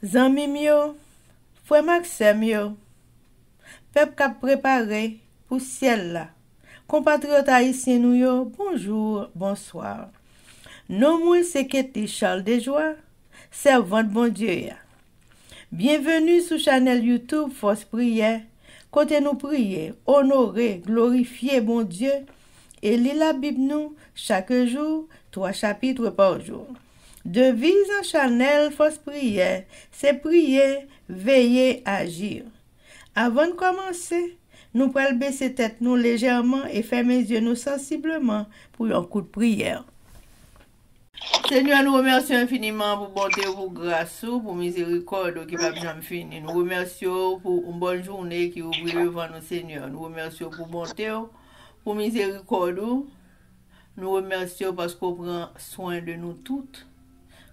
Zanmim yo, fwe maksem yo, pep kap prepare pou siel la. Kompatriot haisyen nou yo, bonjour, bonsoir. Nou mwen seketi Charles Dejoie, servant bon Diyo ya. Bienvenu sou chanel YouTube Fos Priye, kote nou priye, honore, glorifiye bon Diyo, e li la bib nou chake jou, 3 chapitre par jou. Devise an chanel fos priye, se priye, veye, agir. Avon komanse, nou pral bese tet nou lejerman e feme zye nou sensibleman pou yon kout priye. Seigneur, nou remersyon infiniment pou bonte ou pou grasou, pou mizerikod ou ki pa bijan fini. Nou remersyon pou mbon jounen ki oubri levan nou seigneur. Nou remersyon pou bonte ou, pou mizerikod ou. Nou remersyon paskou pran soin de nou tout.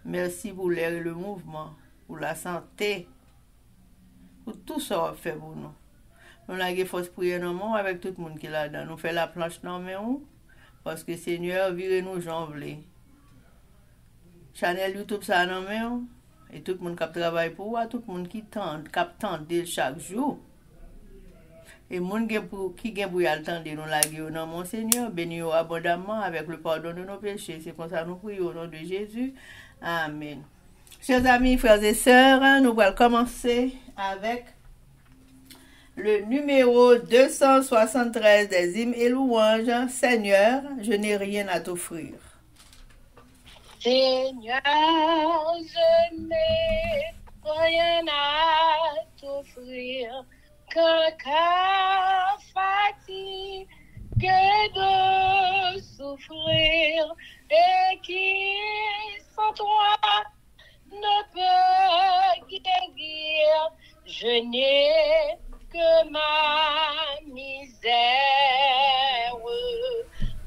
Mersi pou lèr le mouvman, pou la sante, pou tout sa wap fè pou nou. Nou lage fòs priye nan moun avèk tout moun ki la dan. Nou fè la planche nan men ou, paske seigneur vire nou jan vle. Chanel YouTube sa nan men ou, e tout moun kap travay pou ou, a tout moun ki tante, kap tante del chak jou. E moun gen pou, ki gen pou yal tante nou lage ou nan moun seigneur, beni ou abondanman avèk le pardon de nou peche. Se kon sa nou priyo nan de Jésus. Amen. Chers amis, frères et sœurs, nous allons commencer avec le numéro 273 des hymnes et louanges. Seigneur, je n'ai rien à t'offrir. Seigneur, je n'ai rien à t'offrir qu'un cœur fatigué de souffrir et qui sans toi ne peut guérir. Je n'ai que ma misère.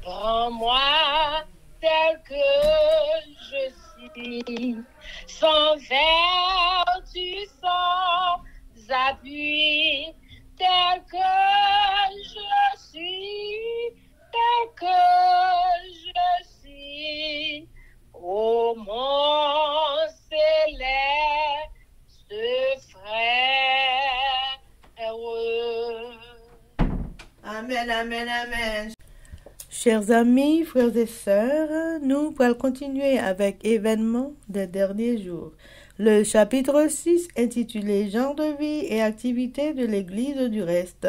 Prends-moi tel que je suis, sans vertu, amis, frères et sœurs, nous allons continuer avec événements des derniers jours. Le chapitre 6 intitulé Genre de vie et activités de l'Église du reste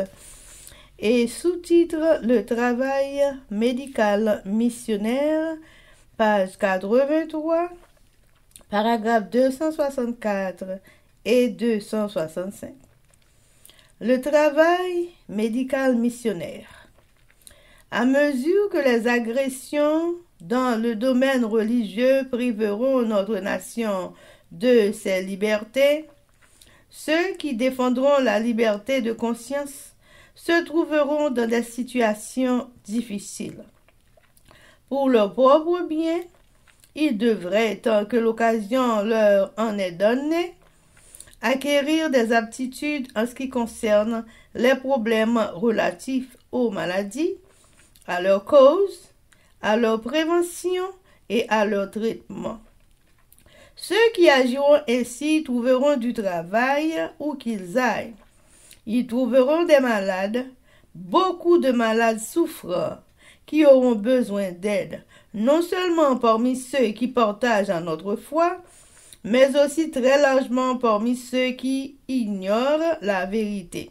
et sous-titre Le travail médical missionnaire, page 83, paragraphe 264 et 265. Le travail médical missionnaire. À mesure que les agressions dans le domaine religieux priveront notre nation de ses libertés, ceux qui défendront la liberté de conscience se trouveront dans des situations difficiles. Pour leur propre bien, ils devraient, tant que l'occasion leur en est donnée, acquérir des aptitudes en ce qui concerne les problèmes relatifs aux maladies, à leur cause, à leur prévention et à leur traitement. Ceux qui agiront ainsi trouveront du travail où qu'ils aillent. Ils trouveront des malades, beaucoup de malades souffrants, qui auront besoin d'aide, non seulement parmi ceux qui partagent en notre foi, mais aussi très largement parmi ceux qui ignorent la vérité.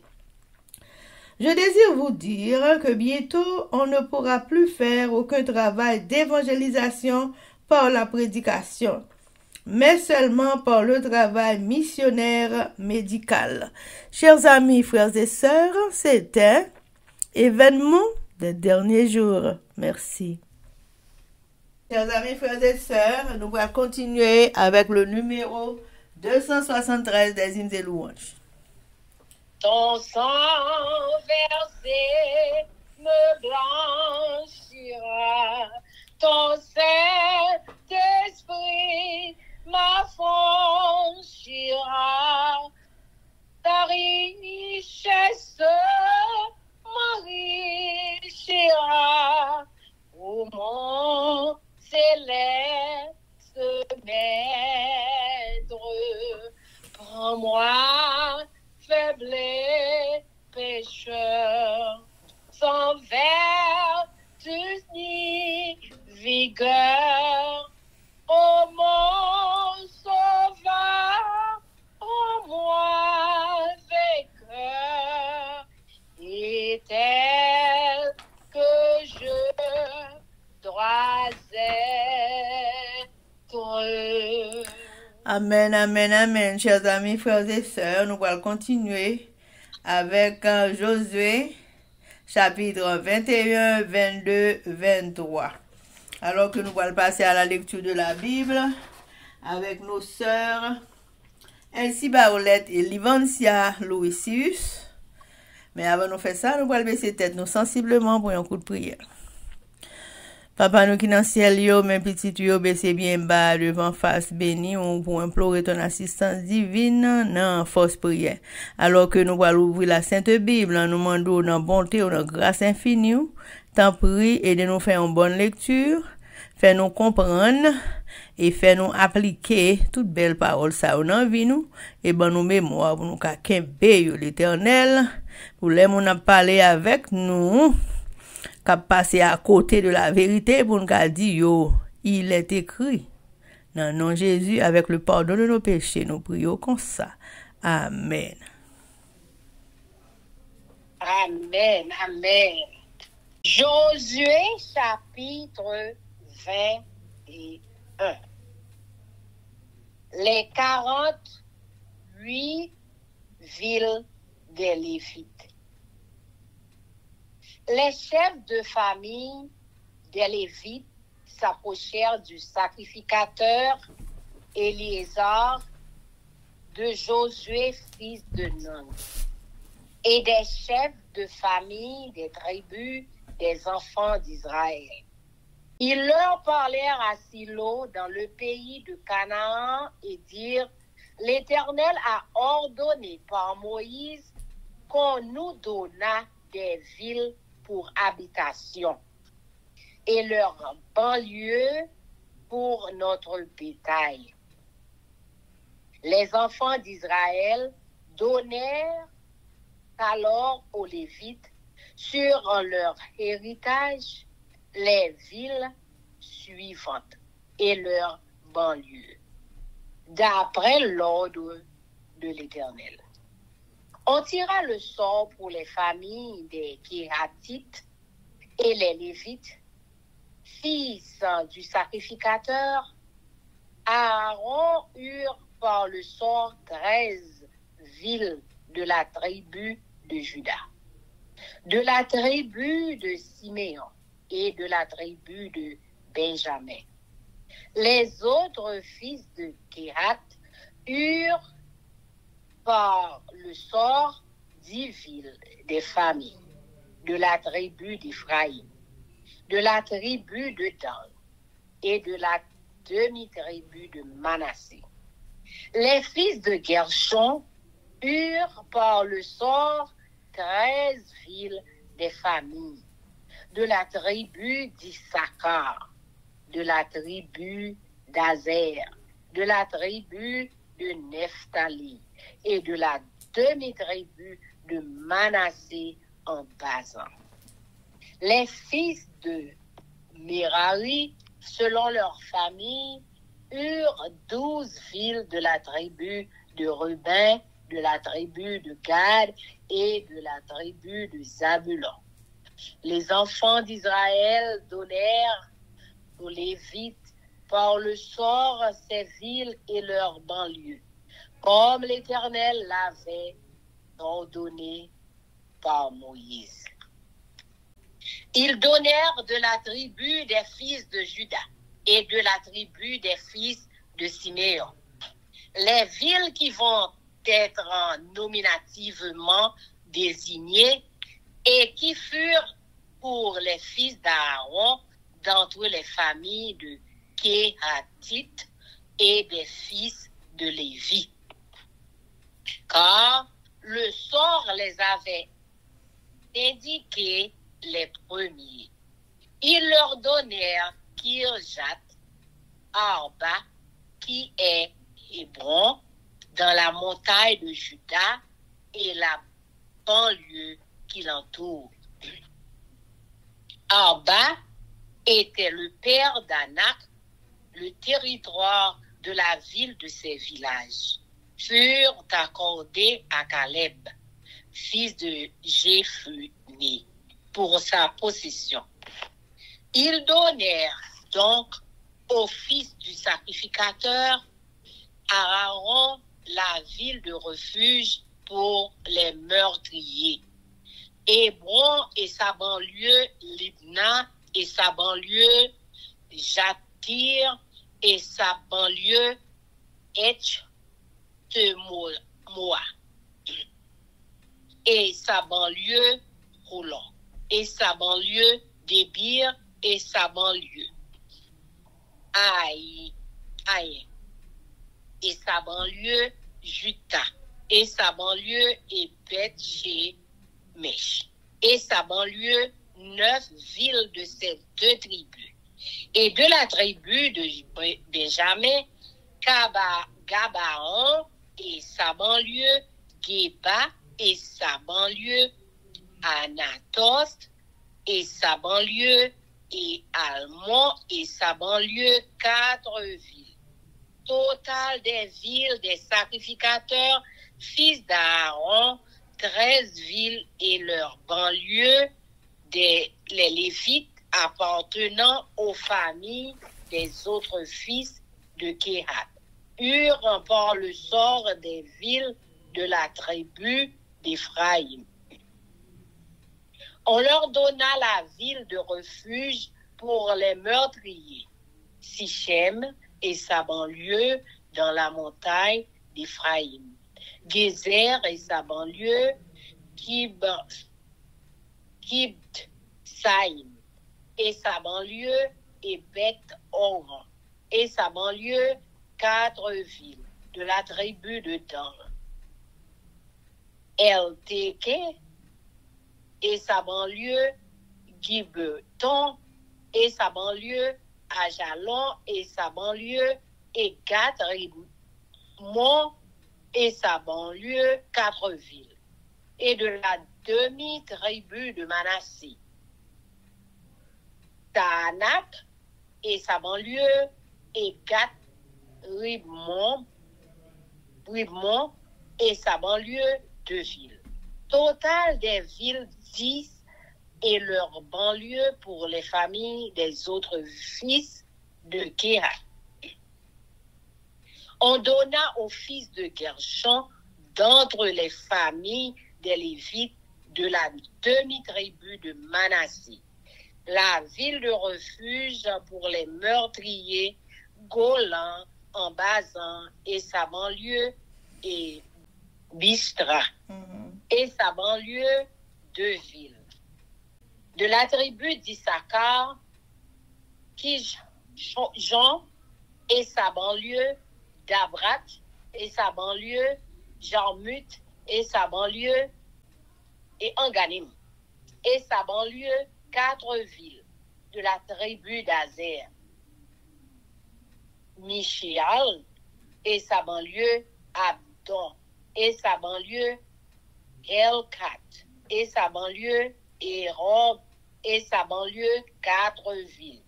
Je désire vous dire que bientôt on ne pourra plus faire aucun travail d'évangélisation par la prédication, mais seulement par le travail missionnaire médical. Chers amis, frères et sœurs, c'était événement des derniers jours. Merci. Chers amis, frères et sœurs, nous allons continuer avec le numéro 273 des hymnes et louanges. Ton sang versé me blanchira, ton Saint-Esprit m'affranchira, ta richesse m'enrichira, ô mon céleste maître. moi, pécheur, sans vertu ni vigueur, ô mon sauveur, ô moi vainqueur, et tel que je dois être. Amen, amen, amen, chers amis, frères et sœurs. Nous allons continuer avec euh, Josué, chapitre 21, 22, 23. Alors que nous allons passer à la lecture de la Bible avec nos sœurs Elsie Baolette et Livancia Louisius. Mais avant de faire ça, nous allons baisser tête nous sensiblement pour un coup de prière. Papa nou ki nan siel yo, men pitit yo, bese bien ba, devan fas beni, ou pou implore ton asistans divine nan fos priye. Alors ke nou wal ouvri la Sente Bible, nou mandou nan bonte ou nan grase infini ou, tan pri e de nou fè yon bon lektur, fè nou kompran, e fè nou aplike tout bel parol sa ou nan vi nou, e ban nou memwa pou nou ka kembe yo l'Eternel, pou lè moun ap pale avèk nou, kap pase a kote de la verite pou nka di yo, il et ekri. Nan non Jezu, avek le pardon de nou peche, nou priyo kon sa. Amen. Amen, amen. Josué chapitre 21. Les 48 villes des Lévites. Les chefs de famille des Lévites s'approchèrent du sacrificateur Éléazar de Josué, fils de Nun, et des chefs de famille des tribus des enfants d'Israël. Ils leur parlèrent à Silo dans le pays de Canaan et dirent, L'Éternel a ordonné par Moïse qu'on nous donna des villes pour habitation et leur banlieue pour notre bétail. Les enfants d'Israël donnèrent alors aux Lévites sur leur héritage les villes suivantes et leurs banlieues, d'après l'ordre de l'Éternel. On tira le sort pour les familles des Kératites et les Lévites, fils du sacrificateur. Aaron eurent par le sort treize villes de la tribu de Juda, de la tribu de Siméon et de la tribu de Benjamin. Les autres fils de Kérat eurent par le sort dix villes des familles de la tribu d'Éphraïm, de la tribu de Dan et de la demi-tribu de Manassé. Les fils de Gershon eurent par le sort treize villes des familles de la tribu d'Issachar, de la tribu d'Azer, de la tribu de Nephtali et de la demi-tribu de Manassé en Bazan. Les fils de Merari, selon leur famille, eurent douze villes de la tribu de Ruben, de la tribu de Gad et de la tribu de Zabulon. Les enfants d'Israël donnèrent aux Lévites par le sort ces villes et leurs banlieues, comme l'Éternel l'avait ordonné par Moïse. Ils donnèrent de la tribu des fils de Juda et de la tribu des fils de Siméon. Les villes qui vont être nominativement désignées et qui furent pour les fils d'Aaron d'entre les familles de Et des fils de Lévi. Car le sort les avait indiqués les premiers. Ils leur donnèrent Kirjat, Arba, qui est Hébron, dans la montagne de Juda et la banlieue qui l'entoure. Arba était le père d'Anak, le territoire de la ville de ces villages furent accordés à Caleb, fils de Jéphuné, pour sa possession. Ils donnèrent donc au fils du sacrificateur Aaron la ville de refuge pour les meurtriers. Hébron et sa banlieue, Libna et sa banlieue, Et sa banlieue, Etch Moa et sa banlieue, Roulant. Et sa banlieue, Débir et sa banlieue, Aïe, Aïe. Et sa banlieue, Juta. Et sa banlieue est chez et sa banlieue, neuf villes de ces deux tribus. Et de la tribu de Benjamin, Gabaon et sa banlieue, Geba et sa banlieue, Anatos et sa banlieue, et Almont et sa banlieue, quatre villes. Total des villes des sacrificateurs, fils d'Aaron, treize villes et leurs banlieues, des, les Lévites appartenant aux familles des autres fils de Kéhat eurent par le sort des villes de la tribu d'Éphraïm. On leur donna la ville de refuge pour les meurtriers, Sichem et sa banlieue dans la montagne d'Éphraïm, Gézer et sa banlieue, Kib, et sa banlieue, et Beth Or et sa banlieue, quatre villes de la tribu de Dan. LTK et sa banlieue, Gibeton et sa banlieue, Ajalon et sa banlieue, et quatre Mont et sa banlieue, quatre villes, et de la demi-tribu de Manassé. Et sa banlieue, et Gat Ribmont et sa banlieue, deux villes. Total des villes 10 et leur banlieue pour les familles des autres fils de Kéha. On donna aux fils de Gershon d'entre les familles des Lévites de la demi-tribu de Manassé, la ville de refuge pour les meurtriers, Golan, en Bazan et sa banlieue et Bistra. Et sa banlieue deux villes. De la tribu d'Issachar, qui Jean et sa banlieue, Dabrat et sa banlieue, Jarmut et sa banlieue, et Anganim. Et sa banlieue, quatre villes de la tribu d'Azer. Michial et sa banlieue, Abdon et sa banlieue, Elkat et sa banlieue, Hérob et sa banlieue, quatre villes.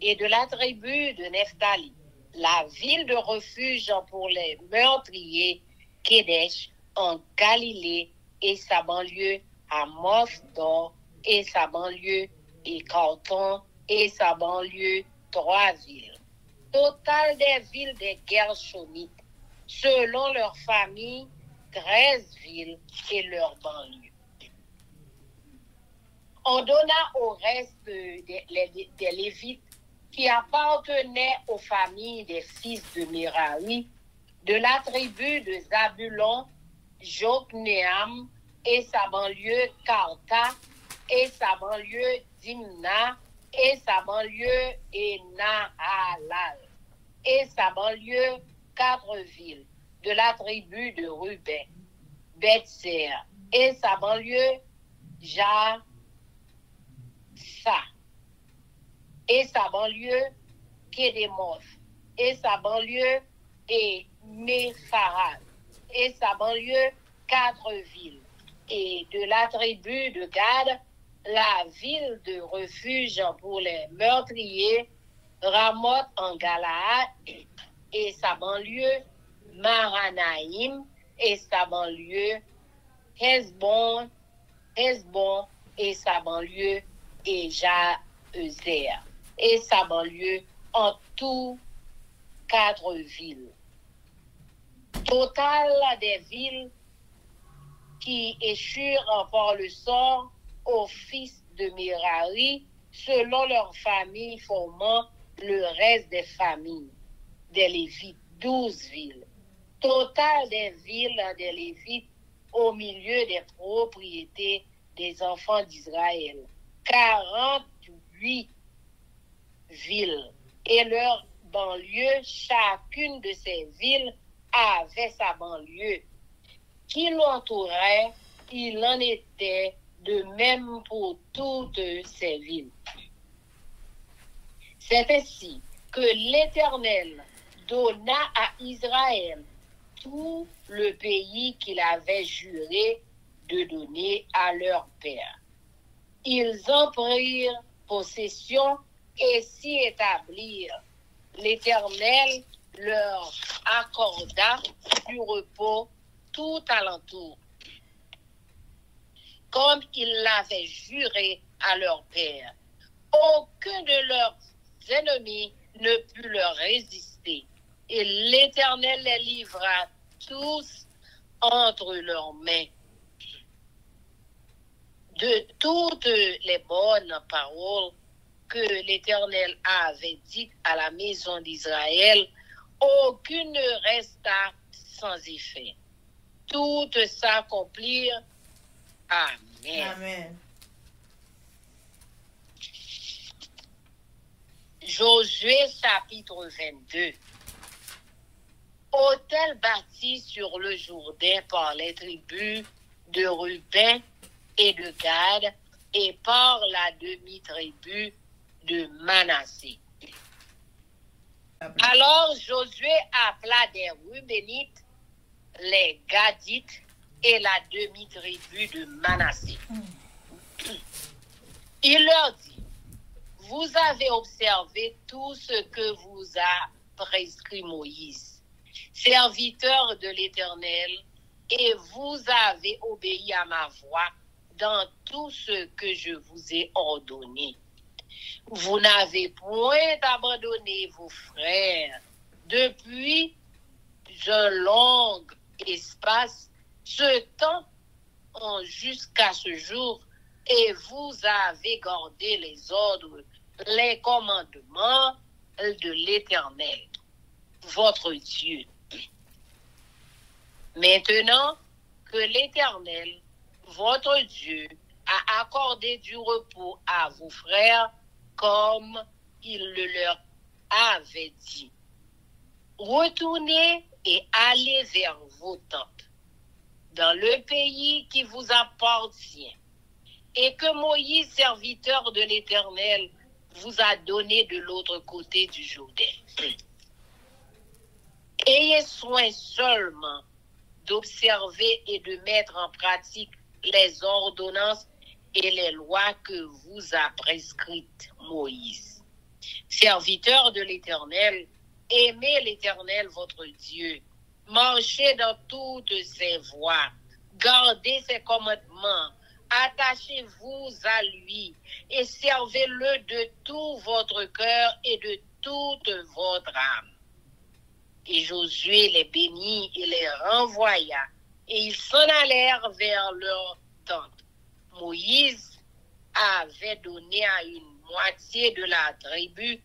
Et de la tribu de Nephtali, la ville de refuge pour les meurtriers, Kedesh, en Galilée, et sa banlieue, à Mosdor, et sa banlieue, et Canton, et sa banlieue, trois villes. Total des villes des Gershonites, selon leur famille, 13 villes et leurs banlieues. On donna au reste des, Lévites qui appartenaient aux familles des fils de Miraï, de la tribu de Zabulon, Jokneam et sa banlieue Karta et sa banlieue Dimna et sa banlieue Enahalal et sa banlieue quatre villes de la tribu de Ruben, Betser et sa banlieue Jasa et sa banlieue Kedemoth et sa banlieue et et sa banlieue, quatre villes. Et de la tribu de Gad, la ville de refuge pour les meurtriers, Ramoth en Galaad et sa banlieue, Maranaïm et sa banlieue, Hezbon, Hezbon et sa banlieue, et Jaezer et sa banlieue, en tout quatre villes. Total des villes qui échurent par le sort aux fils de Mirari, selon leur famille formant le reste des familles des Lévites, douze villes. Total des villes des Lévites au milieu des propriétés des enfants d'Israël. 48 villes et leur banlieue, chacune de ces villes avait sa banlieue qui l'entourait. Il en était de même pour toutes ces villes. C'est ainsi que l'Éternel donna à Israël tout le pays qu'il avait juré de donner à leur père. Ils en prirent possession et s'y établirent. L'Éternel leur accorda du repos tout alentour, comme il l'avait juré à leur père. Aucun de leurs ennemis ne put leur résister, et l'Éternel les livra tous entre leurs mains. De toutes les bonnes paroles que l'Éternel avait dites à la maison d'Israël, aucune ne resta sans effet. Toutes s'accomplirent. Amen. Amen. Josué chapitre 22. Hôtel bâti sur le Jourdain par les tribus de Ruben et de Gad et par la demi-tribu de Manassé. Alors Josué appela des Rubénites, les Gadites et la demi-tribu de Manassé. Il leur dit, vous avez observé tout ce que vous a prescrit Moïse, serviteur de l'Éternel, et vous avez obéi à ma voix dans tout ce que je vous ai ordonné. Vous n'avez point abandonné vos frères depuis un long espace, ce temps jusqu'à ce jour, et vous avez gardé les ordres, les commandements de l'Éternel, votre Dieu. Maintenant que l'Éternel, votre Dieu, a accordé du repos à vos frères comme il le leur avait dit. Retournez et allez vers vos tentes dans le pays qui vous appartient et que Moïse, serviteur de l'Éternel, vous a donné de l'autre côté du Jourdain. Ayez soin seulement d'observer et de mettre en pratique les ordonnances et les lois que vous a prescrites Moïse. Serviteur de l'Éternel, aimez l'Éternel votre Dieu, marchez dans toutes ses voies, gardez ses commandements, attachez-vous à lui et servez-le de tout votre cœur et de toute votre âme. Et Josué les bénit et les renvoya, et ils s'en allèrent vers leur tente. Moïse avait donné à une moitié de la tribu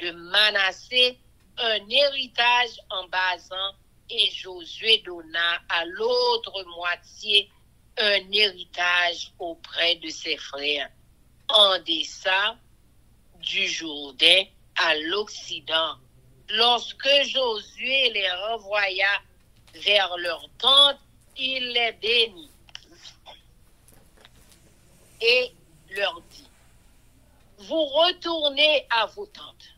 de Manassé un héritage en basant et Josué donna à l'autre moitié un héritage auprès de ses frères en dessin du Jourdain à l'Occident. Lorsque Josué les renvoya vers leur tente, il les bénit et leur dit, vous retournez à vos tentes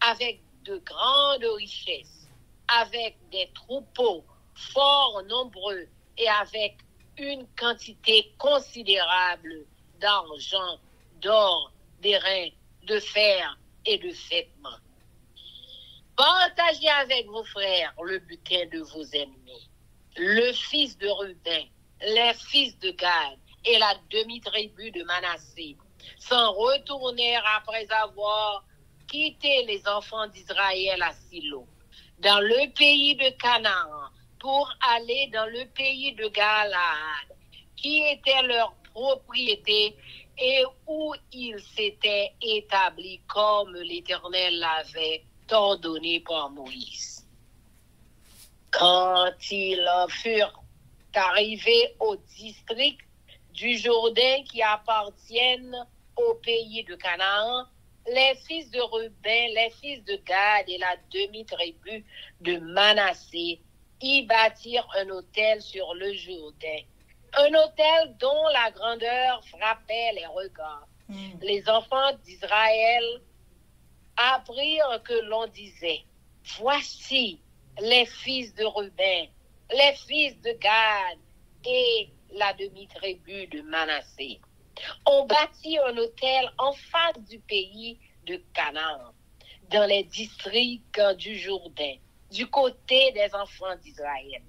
avec de grandes richesses avec des troupeaux fort nombreux et avec une quantité considérable d'argent, d'or, d'airain, de fer et de vêtements. Partagez avec vos frères le butin de vos ennemis. Le fils de Ruben, les fils de Gad et la demi-tribu de Manassé s'en retournèrent après avoir quitté les enfants d'Israël à Silo, dans le pays de Canaan, pour aller dans le pays de Galaad, qui était leur propriété et où ils s'étaient établis comme l'Éternel l'avait ordonné par Moïse. Quand ils furent arrivés au district du Jourdain qui appartiennent au pays de Canaan, les fils de Ruben, les fils de Gad et la demi-tribu de Manassé y bâtirent un hôtel sur le Jourdain. Un hôtel dont la grandeur frappait les regards. Mm. Les enfants d'Israël apprirent que l'on disait, voici les fils de Ruben, les fils de Gad et la demi-tribu de Manassé. On bâtit un hôtel en face du pays de Canaan, dans les districts du Jourdain, du côté des enfants d'Israël.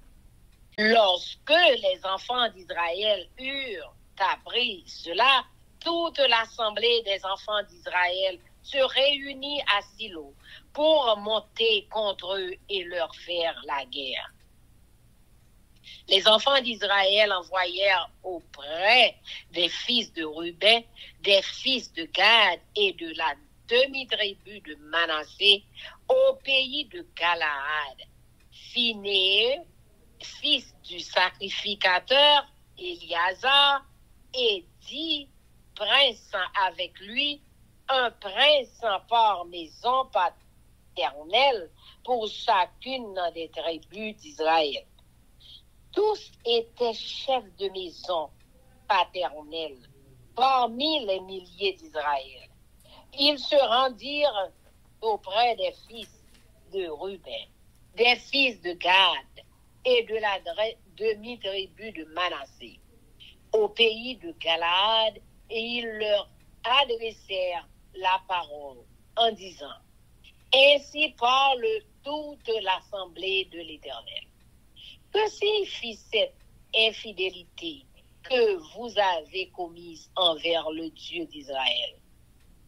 Lorsque les enfants d'Israël eurent appris cela, toute l'assemblée des enfants d'Israël se réunit à Silo pour monter contre eux et leur faire la guerre. Les enfants d'Israël envoyèrent auprès des fils de Ruben, des fils de Gad et de la demi-tribu de Manassé au pays de Galaad. Phiné, fils du sacrificateur Eliazar, et dix princes avec lui, un prince par maison paternelle pour chacune des tribus d'Israël. Tous étaient chefs de maison paternelle parmi les milliers d'Israël. Ils se rendirent auprès des fils de Ruben, des fils de Gad et de la demi-tribu de Manassé, au pays de Galaad, et ils leur adressèrent la parole en disant, Ainsi parle toute l'assemblée de l'Éternel. Que signifie cette infidélité que vous avez commise envers le Dieu d'Israël?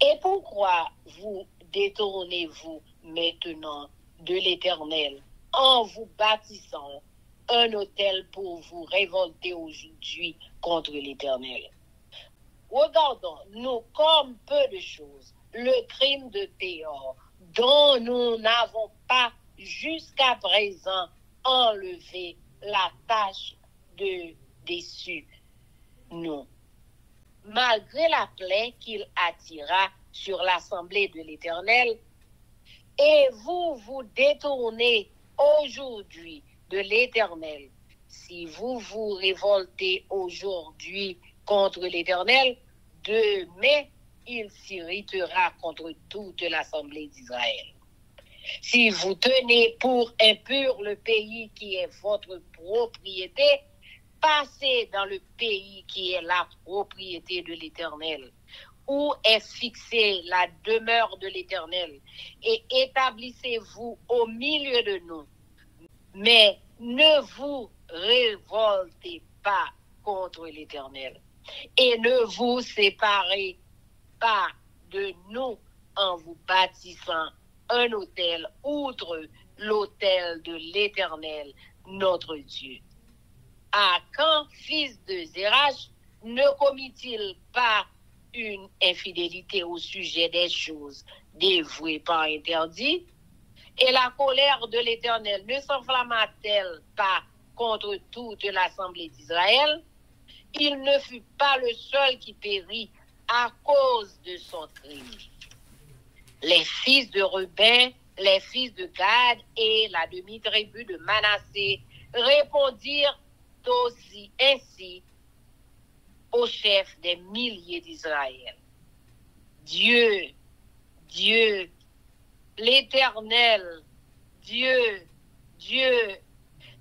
Et pourquoi vous détournez-vous maintenant de l'Éternel en vous bâtissant un hôtel pour vous révolter aujourd'hui contre l'Éternel? Regardons, nous, comme peu de choses, le crime de Théor, dont nous n'avons pas jusqu'à présent enlevé la tâche de déçu. Non. Malgré la plaie qu'il attira sur l'assemblée de l'Éternel, et vous vous détournez aujourd'hui de l'Éternel, si vous vous révoltez aujourd'hui contre l'Éternel, demain il s'irritera contre toute l'assemblée d'Israël. Si vous tenez pour impur le pays qui est votre propriété, passez dans le pays qui est la propriété de l'Éternel, où est fixée la demeure de l'Éternel, et établissez-vous au milieu de nous. Mais ne vous révoltez pas contre l'Éternel et ne vous séparez pas de nous en vous bâtissant un hôtel outre l'hôtel de l'Éternel, notre Dieu. À quand, fils de Zérach, ne commit-il pas une infidélité au sujet des choses dévouées par interdit? Et la colère de l'Éternel ne s'enflamma-t-elle pas contre toute l'assemblée d'Israël? il ne fut pas le seul qui périt à cause de son crime. Les fils de Ruben, les fils de Gad et la demi-tribu de Manassé répondirent aussi ainsi au chef des milliers d'Israël. Dieu, Dieu, l'Éternel, Dieu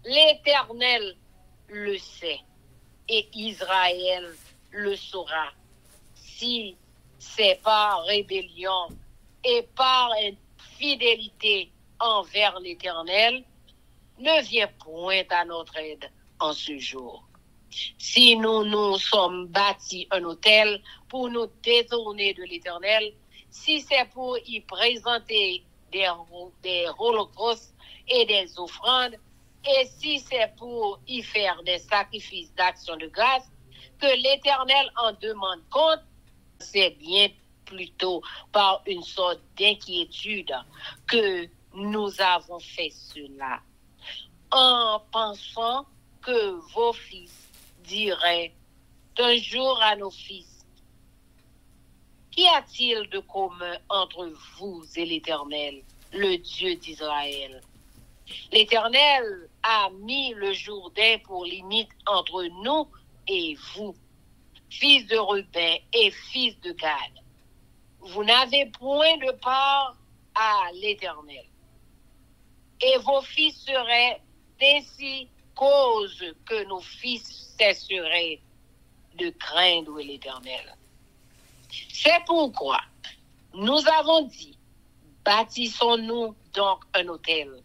L'Éternel le sait et Israël le saura. Si c'est par rébellion et par infidélité envers l'Éternel, ne vient point à notre aide en ce jour. Si nous nous sommes bâtis un hôtel pour nous détourner de l'Éternel, si c'est pour y présenter des, des holocaustes et des offrandes, et si c'est pour y faire des sacrifices d'action de grâce, que l'Éternel en demande compte, c'est bien plutôt par une sorte d'inquiétude que nous avons fait cela, en pensant que vos fils diraient un jour à nos fils, Qu'y a-t-il de commun entre vous et l'Éternel, le Dieu d'Israël? L'Éternel a mis le Jourdain pour limite entre nous et vous, fils de Ruben et fils de Gad. Vous n'avez point de part à l'Éternel. Et vos fils seraient ainsi cause que nos fils cesseraient de craindre l'Éternel. C'est pourquoi nous avons dit, bâtissons-nous donc un hôtel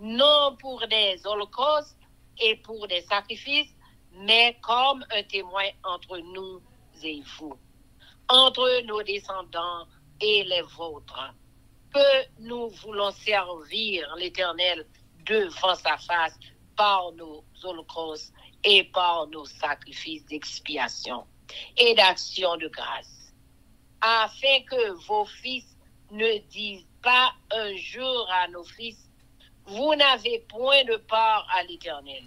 non pour des holocaustes et pour des sacrifices, mais comme un témoin entre nous et vous, entre nos descendants et les vôtres, que nous voulons servir l'Éternel devant sa face par nos holocaustes et par nos sacrifices d'expiation et d'action de grâce, afin que vos fils ne disent pas un jour à nos fils, vous n'avez point de part à l'Éternel.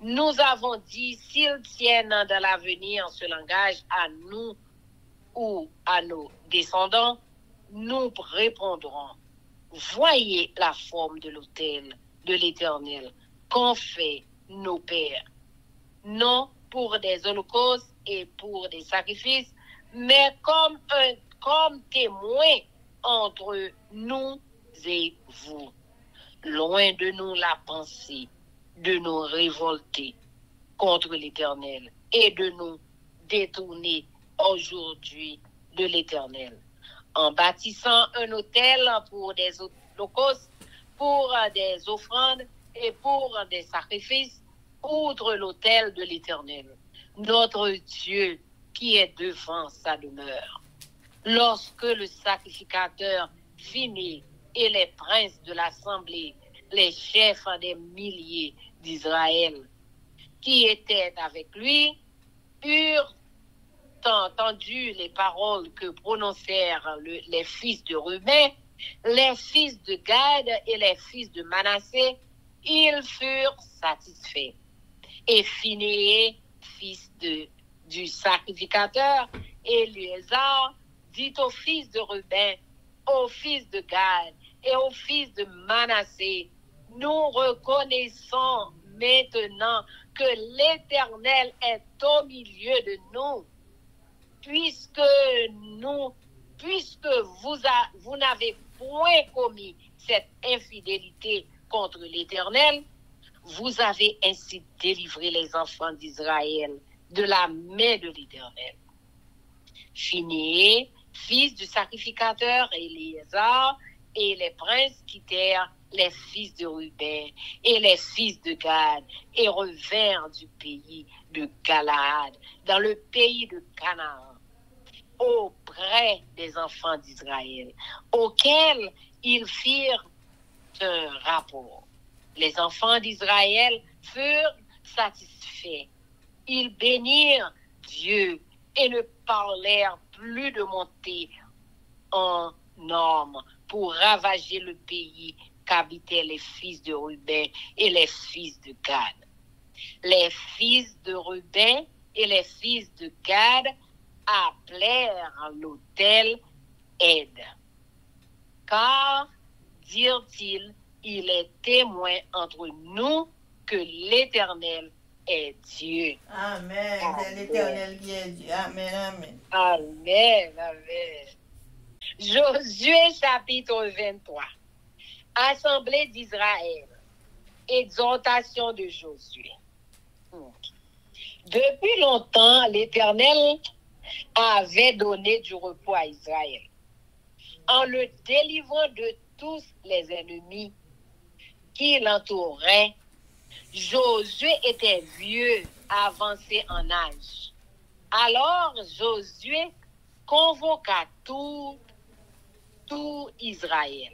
Nous avons dit, s'ils tiennent dans l'avenir ce langage à nous ou à nos descendants, nous répondrons, voyez la forme de l'autel de l'Éternel qu'ont fait nos pères, non pour des holocaustes et pour des sacrifices, mais comme un comme témoin entre nous et vous. Loin de nous la pensée de nous révolter contre l'Éternel et de nous détourner aujourd'hui de l'Éternel. En bâtissant un hôtel pour des holocaustes, pour des offrandes et pour des sacrifices, outre l'hôtel de l'Éternel, notre Dieu qui est devant sa demeure. Lorsque le sacrificateur finit et les princes de l'assemblée, les chefs des milliers d'Israël qui étaient avec lui, eurent entendu les paroles que prononcèrent les fils de Ruben, les fils de Gad et les fils de Manassé, ils furent satisfaits. Et Phinéé, fils de, du sacrificateur, Éléazar, dit aux fils de Ruben, aux fils de Gad et aux fils de Manassé, nous reconnaissons maintenant que l'Éternel est au milieu de nous, puisque nous, puisque vous, vous n'avez point commis cette infidélité contre l'Éternel, vous avez ainsi délivré les enfants d'Israël de la main de l'Éternel. Fini, fils du sacrificateur Éléazar, et les princes quittèrent les fils de Ruben et les fils de Gad et revinrent du pays de Galaad, dans le pays de Canaan, auprès des enfants d'Israël, auxquels ils firent un rapport. Les enfants d'Israël furent satisfaits. Ils bénirent Dieu et ne parlèrent plus de monter en norme pour ravager le pays qu'habitaient les fils de Ruben et les fils de Gad. Les fils de Ruben et les fils de Gad appelèrent l'autel Aide. Car, dirent-ils, il est témoin entre nous que l'Éternel est Dieu. Amen. C'est l'Éternel qui est Dieu. Amen, amen. Amen, amen. Josué chapitre 23. Assemblée d'Israël. Exhortation de Josué. Depuis longtemps, l'Éternel avait donné du repos à Israël en le délivrant de tous les ennemis qui l'entouraient. Josué était vieux, avancé en âge. Alors Josué convoqua tout, tout Israël,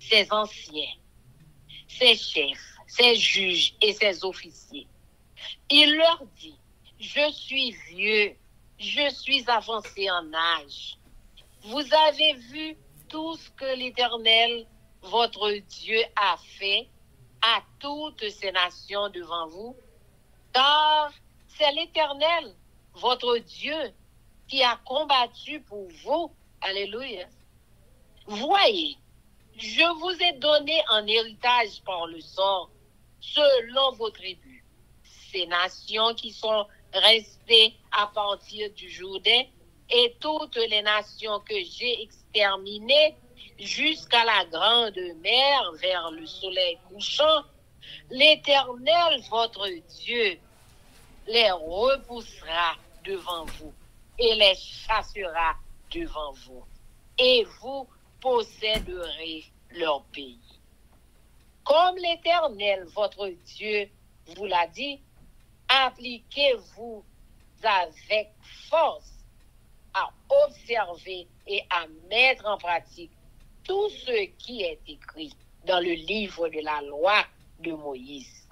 ses anciens, ses chefs, ses juges et ses officiers. Il leur dit, je suis vieux, je suis avancé en âge. Vous avez vu tout ce que l'Éternel, votre Dieu, a fait à toutes ces nations devant vous, car c'est l'Éternel, votre Dieu, qui a combattu pour vous. Alléluia. Voyez, je vous ai donné en héritage par le sort, selon vos tribus, ces nations qui sont restées à partir du Jourdain et toutes les nations que j'ai exterminées jusqu'à la grande mer vers le soleil couchant, l'Éternel, votre Dieu, les repoussera devant vous et les chassera devant vous. Et vous posséderez leur pays. Comme l'Éternel, votre Dieu, vous l'a dit, appliquez-vous avec force à observer et à mettre en pratique tout ce qui est écrit dans le livre de la loi de Moïse,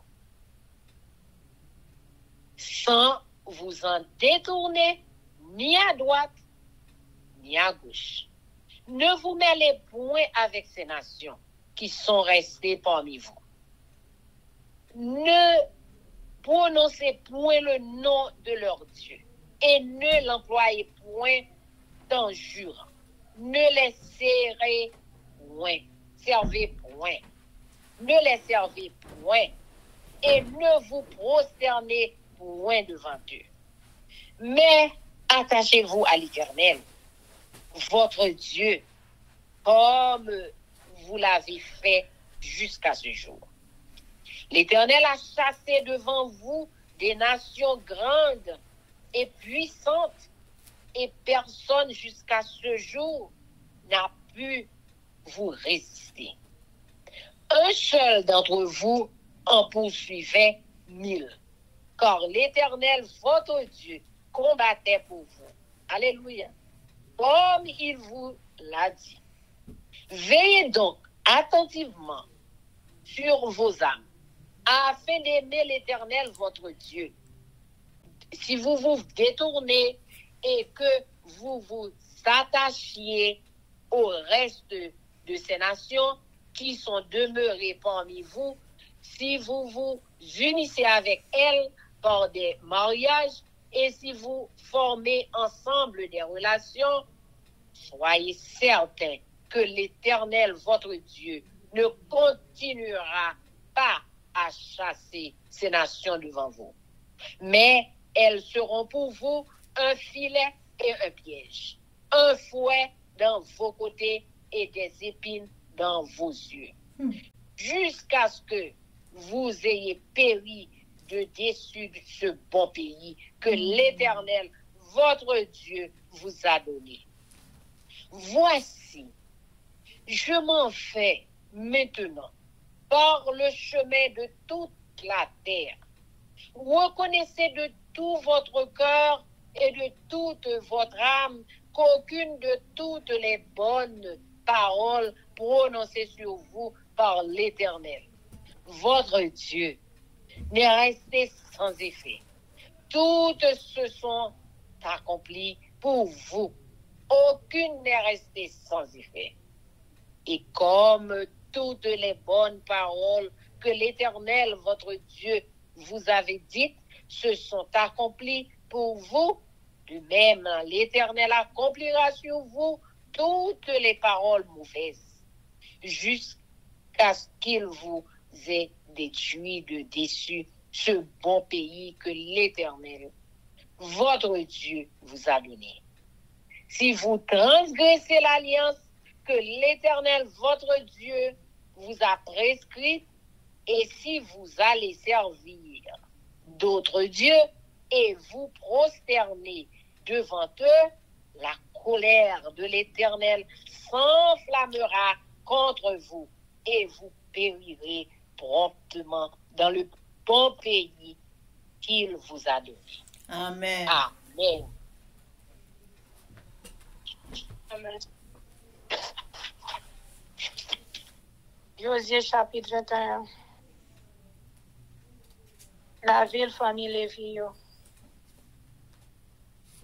sans vous en détourner ni à droite ni à gauche. Ne vous mêlez point avec ces nations qui sont restées parmi vous. Ne prononcez point le nom de leur Dieu et ne l'employez point dans jurant. Ne les serrez point, servez point. Ne les servez point et ne vous prosternez point devant eux. Mais attachez-vous à l'Éternel, votre Dieu, comme vous l'avez fait jusqu'à ce jour. L'Éternel a chassé devant vous des nations grandes et puissantes, et personne jusqu'à ce jour n'a pu vous résister. Un seul d'entre vous en poursuivait mille, car l'Éternel, votre Dieu, combattait pour vous. Alléluia. Comme il vous l'a dit. Veillez donc attentivement sur vos âmes, afin d'aimer l'Éternel, votre Dieu. Si vous vous détournez et que vous vous attachiez au reste de ces nations qui sont demeurées parmi vous, si vous vous unissez avec elles par des mariages et si vous formez ensemble des relations, soyez certains que l'Éternel, votre Dieu, ne continuera pas à chasser ces nations devant vous. Mais elles seront pour vous un filet et un piège, un fouet dans vos côtés et des épines dans vos yeux, jusqu'à ce que vous ayez péri de dessus de ce bon pays que l'Éternel, votre Dieu, vous a donné. Voici, je m'en fais maintenant par le chemin de toute la terre. Reconnaissez de tout votre cœur et de toute votre âme qu'aucune de toutes les bonnes paroles prononcées sur vous par l'Éternel, votre Dieu, n'est restée sans effet. Toutes se sont accomplies pour vous. Aucune n'est restée sans effet. Et comme toutes les bonnes paroles que l'Éternel, votre Dieu, vous avait dites, se sont accomplies pour vous, de même l'Éternel accomplira sur vous toutes les paroles mauvaises, jusqu'à ce qu'il vous ait détruit de dessus ce bon pays que l'Éternel, votre Dieu, vous a donné. Si vous transgressez l'alliance que l'Éternel, votre Dieu, vous a prescrite, Et si vous allez servir d'autres dieux et vous prosterner devant eux, la colère de l'Éternel s'enflammera contre vous et vous périrez promptement dans le bon pays qu'il vous a donné. Amen. Amen. Amen. Josie chapitre 21. La vil fami levi yo.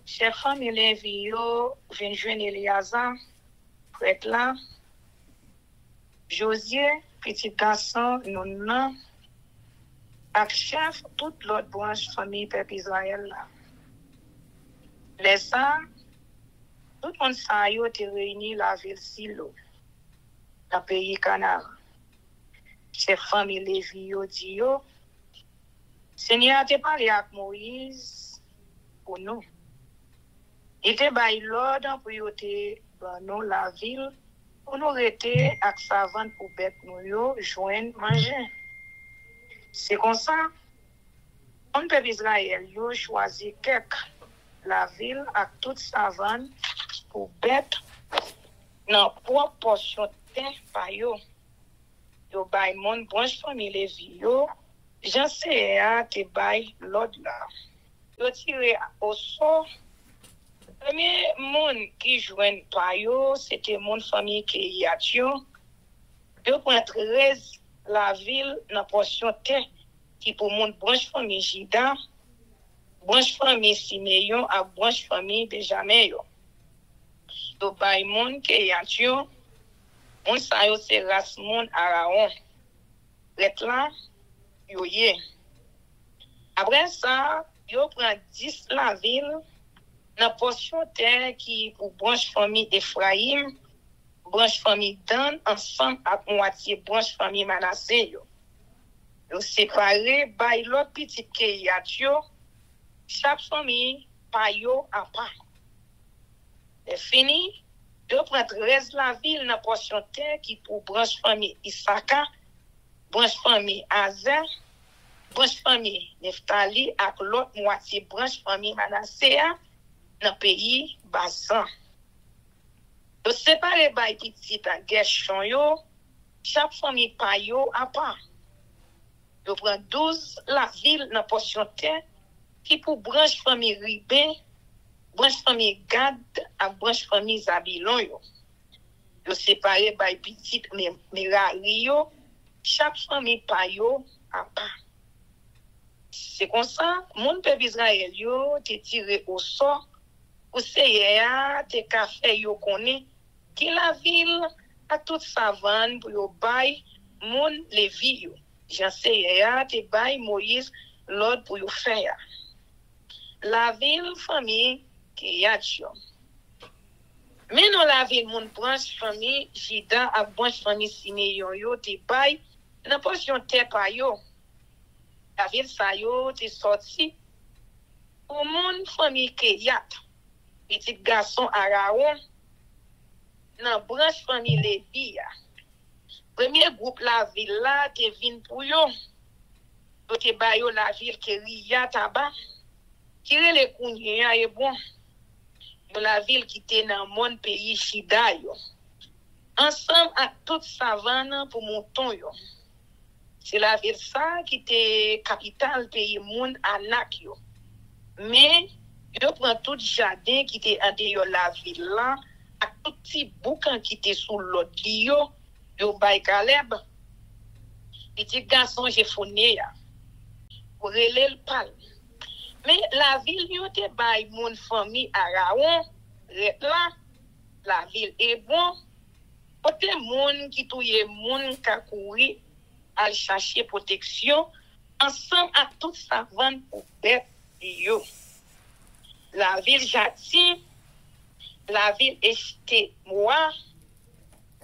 Se fami levi yo ven jwen Eliazan, pwet lan. Josie, piti gansan, nou nan. Ak chef, tout lot branj fami pep Israel la. Lesan, tout moun san yo te reyni la vil silo. La peyi kanar. se fami levi yo di yo, se nye a te pale ak Moïse pou nou. E te bay lodan pou yo te ban nou la vil, pou nou rete ak savan pou bet nou yo jwen manje. Se konsa, an pep Israel yo chwazi kek la vil ak tout savan pou bet nan proposyon ten pa yo. yo bay moun bonj fami levi yo, jan seye a te bay lod la. Yo tire oso, premye moun ki jwen pa yo, se te moun fami ki yat yo, yo pon trez la vil nan porsyon te ki pou moun bonj fami jida, bonj fami simeyon a bonj fami bejameyon. Yo bay moun ki yat yo, Moun sa yo se ras moun araon. Ret lan, yo ye. Apre sa, yo pran dis la vil nan porsyon ter ki pou branj fami Efraim, branj fami Dan, ansan ak mwatiye branj fami Manase yo. Yo separe bay lot piti ke yat yo, chap fami payo apan. De fini, Yo pran 13 la vil nan porsyon ten ki pou branj fami Isaka, branj fami Azer, branj fami Neftali ak lot mwati branj fami Manasea nan peyi Basan. Yo separe bay pitit an Gershon yo, chap fami Payo apan. Yo pran 12 la vil nan porsyon ten ki pou branj fami Riben, branche fami gad ak branche fami zabilon yo. Yo separe bay pitit merari yo, chak fami payo apa. Se konsan, moun pep Israel yo te tire o so, ou seye a te kafe yo konen, ki la vil a tout savan pou yo bay moun levi yo. Jan seye a te bay Moïse lod pou yo fe ya. La vil fami kreatyon. Men nou lave moun branj fami jidan ak branj fami sine yon yo te bay nan pos yon yo. La Lave sa yo te soti pou moun fami kreyat. Petit gason araon nan branj fami lebi ya. Premye group la vil la te vin pou yo. Yo te bayo la vil ke riya taba. Kire le kounye ya e bon. nou la vil ki te nan moun peyi Shida yo. Ansem ak tout savan nan pou monton yo. Se la vil sa ki te kapital peyi moun anak yo. Men, yo pran tout jaden ki te ande yo la vil la, ak tout ti boukan ki te sou lot li yo, yo bay Kaleb. Li ti gason je fone ya. Ou rele l pal. Men la vil yo te bay moun fomi Araon, Retla, la vil Ebon, pote moun ki touye moun kakouri al chache proteksyon ansan a tout savan pou bet yo. La vil Jati, la vil Eshte Moua,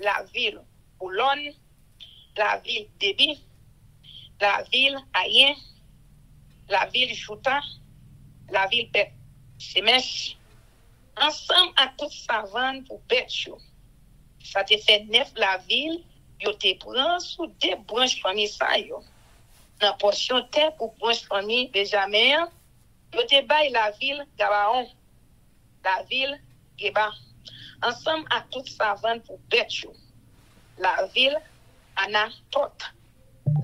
la vil Boulon, la vil Debi, la vil Ayen, la vil Joutan, la vil pet semesh, ansam ak tout savan pou pet yo. Sa te fe nef la vil, yo te pran sou de branj fami sa yo. Nan porsyon te pou branj fami Bejamer, yo te bay la vil Gabaon, la vil Geba, ansam ak tout savan pou pet yo. La vil Anatot,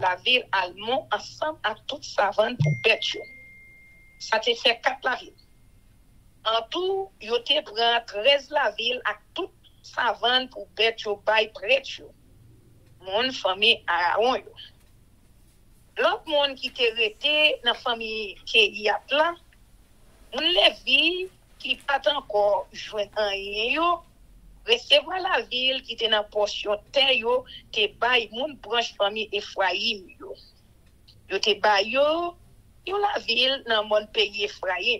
la vil Almon, ansam ak tout savan pou pet yo. sa te fè kat la vil. An tou, yo te pran trez la vil ak tout savan pou bet yo bay pret yo. Moun fami Araon yo. Lop moun ki te rete nan fami ke yap la, moun levi ki pat anko jwen anye yo, resevwa la vil ki te nan porsyon ten yo, te bay moun branj fami Efraim yo. Yo te bay yo, Yon la vil nan moun peyi efraye.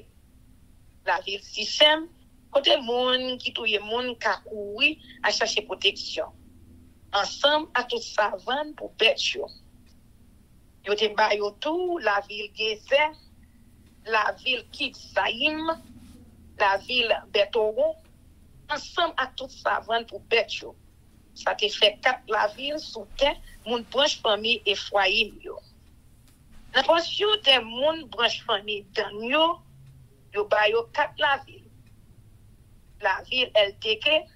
La vil sisem, kote moun ki touye moun kakoui a chache proteksyon. Ansam a tout savan pou bet yo. Yo te bayo tou la vil Geze, la vil Kitsaim, la vil Betoro. Ansam a tout savan pou bet yo. Sa te fe kat la vil sou ten moun branj pami efraye yo. Nan yo te moun branj fami dan yo, yo bayo kat la vil. La vil LTK,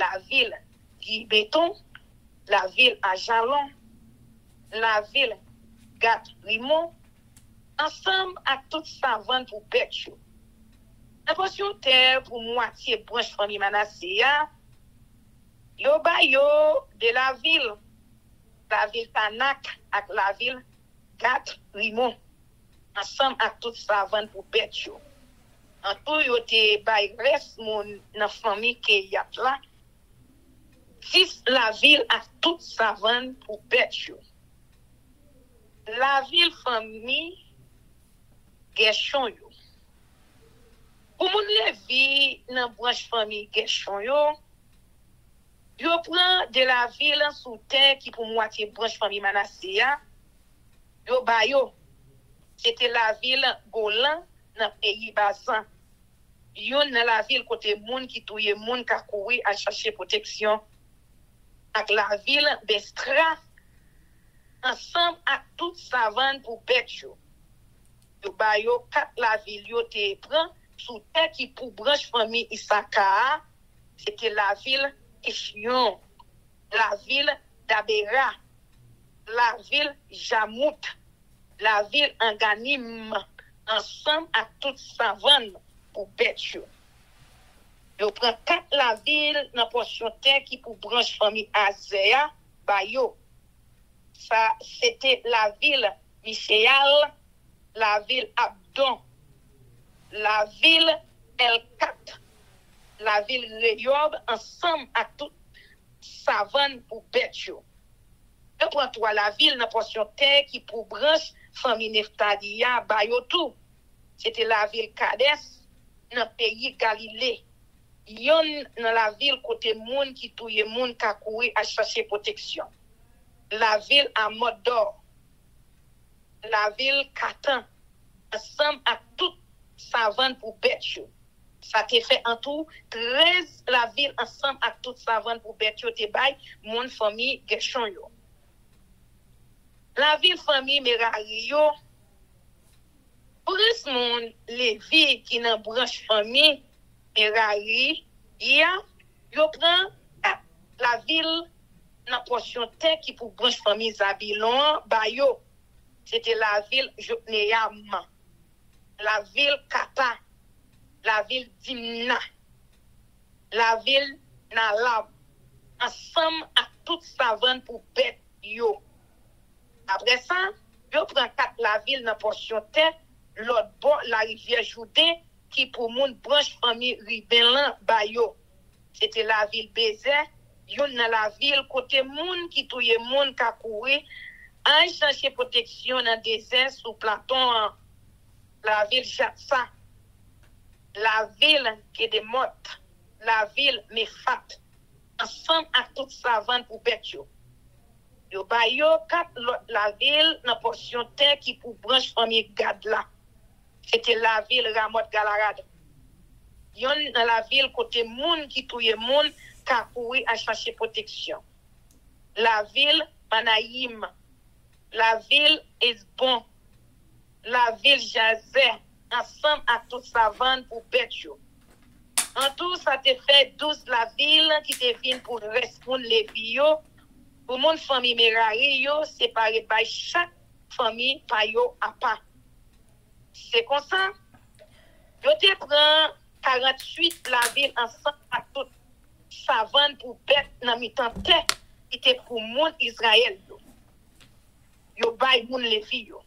la vil Gibeton, la vil Ajalon, la vil Gat-Rimon, ansam ak tout savan pou pet yo. Nan ponsyon te pou mwatiye branj fami Manaseya, yo bayo de la vil, la vil Tanak ak la vil gat rimon, ansam ak tout savan pou pet yo. An tou yo te bay res moun nan fami ke yat la, tis la vil ak tout savan pou pet yo. La vil fami geshon yo. Pou moun levi nan branj fami geshon yo, yo pran de la vil an sou ten ki pou mwate branj fami manase ya, yo bayo. Sete la vil Golan nan peyi Bazan. Yon nan la vil kote moun ki touye moun kakouwe a chache proteksyon. Ak la vil Bestra ansam ak tout savan pou pet yo. Yo bayo kat la vil yo te pran sou te ki pou branj fami Isaka. Sete la vil Esyon, la vil Dabera, la vil Jamout. la vil an ganim ansam ak tout savan pou bet yo. Yo pren kat la vil nan porsyon ten ki pou branj fami Azeya bayo. Sa, sete la vil Miseal, la vil Abdon, la vil Elkat, la vil Reyob, ansam ak tout savan pou bet yo. Yo pren to la vil nan porsyon ten ki pou branj fami Neftaliya, Bayotou, sete la vil Kades, nan peyi Galile. Yon nan la vil kote moun ki touye moun kakoui a chase proteksyon. La vil Amodor, la vil Katan, ansam ak tout savan pou Betchou. Sa te fe an tou, trez la vil ansam ak tout savan pou Betchou te bay moun fami Geshon yo. la vi fami merari yo, pris moun le vi ki nan branj fami merari, ya, yo pran ah, la vil nan porsyon ten ki pou branj fami Zabilon, bayo, sete la vil Jopneyam, la vil Kata, la vil Dimna, la vil Nalab, ansam ak tout savan pou bet yo. Apre sa, yo pran kat la vil nan porsyon ten, lot bon la rivye Jouden ki pou moun branj fami riben lan bayo. Sete la vil Beze, yon nan la vil kote moun ki touye moun kakouwe, an chanche proteksyon nan dezen sou platon an la vil Jatsa. La vil Kedemot, la vil Mefat, ansan ak tout savan pou bet yo. Yo bayo kat lot la vil nan porsyon ten ki pou branj fami gad la. Sete la vil ramot galarad. Yon nan la vil kote moun ki touye moun ka koui a chache proteksyon. La vil manayim. La vil esbon. La vil jazè. Ansem a tout savan pou bet yo. An tou sa te fe douz la vil ki te vin pou respoun le vi yo. pou moun fami merare yo separe bay chak fami pa yo apa. Se konsan, yo te pran 48 la vil ansan a tout savan pou bet nan mitan te ite pou moun Israel yo. Yo bay moun levi yo.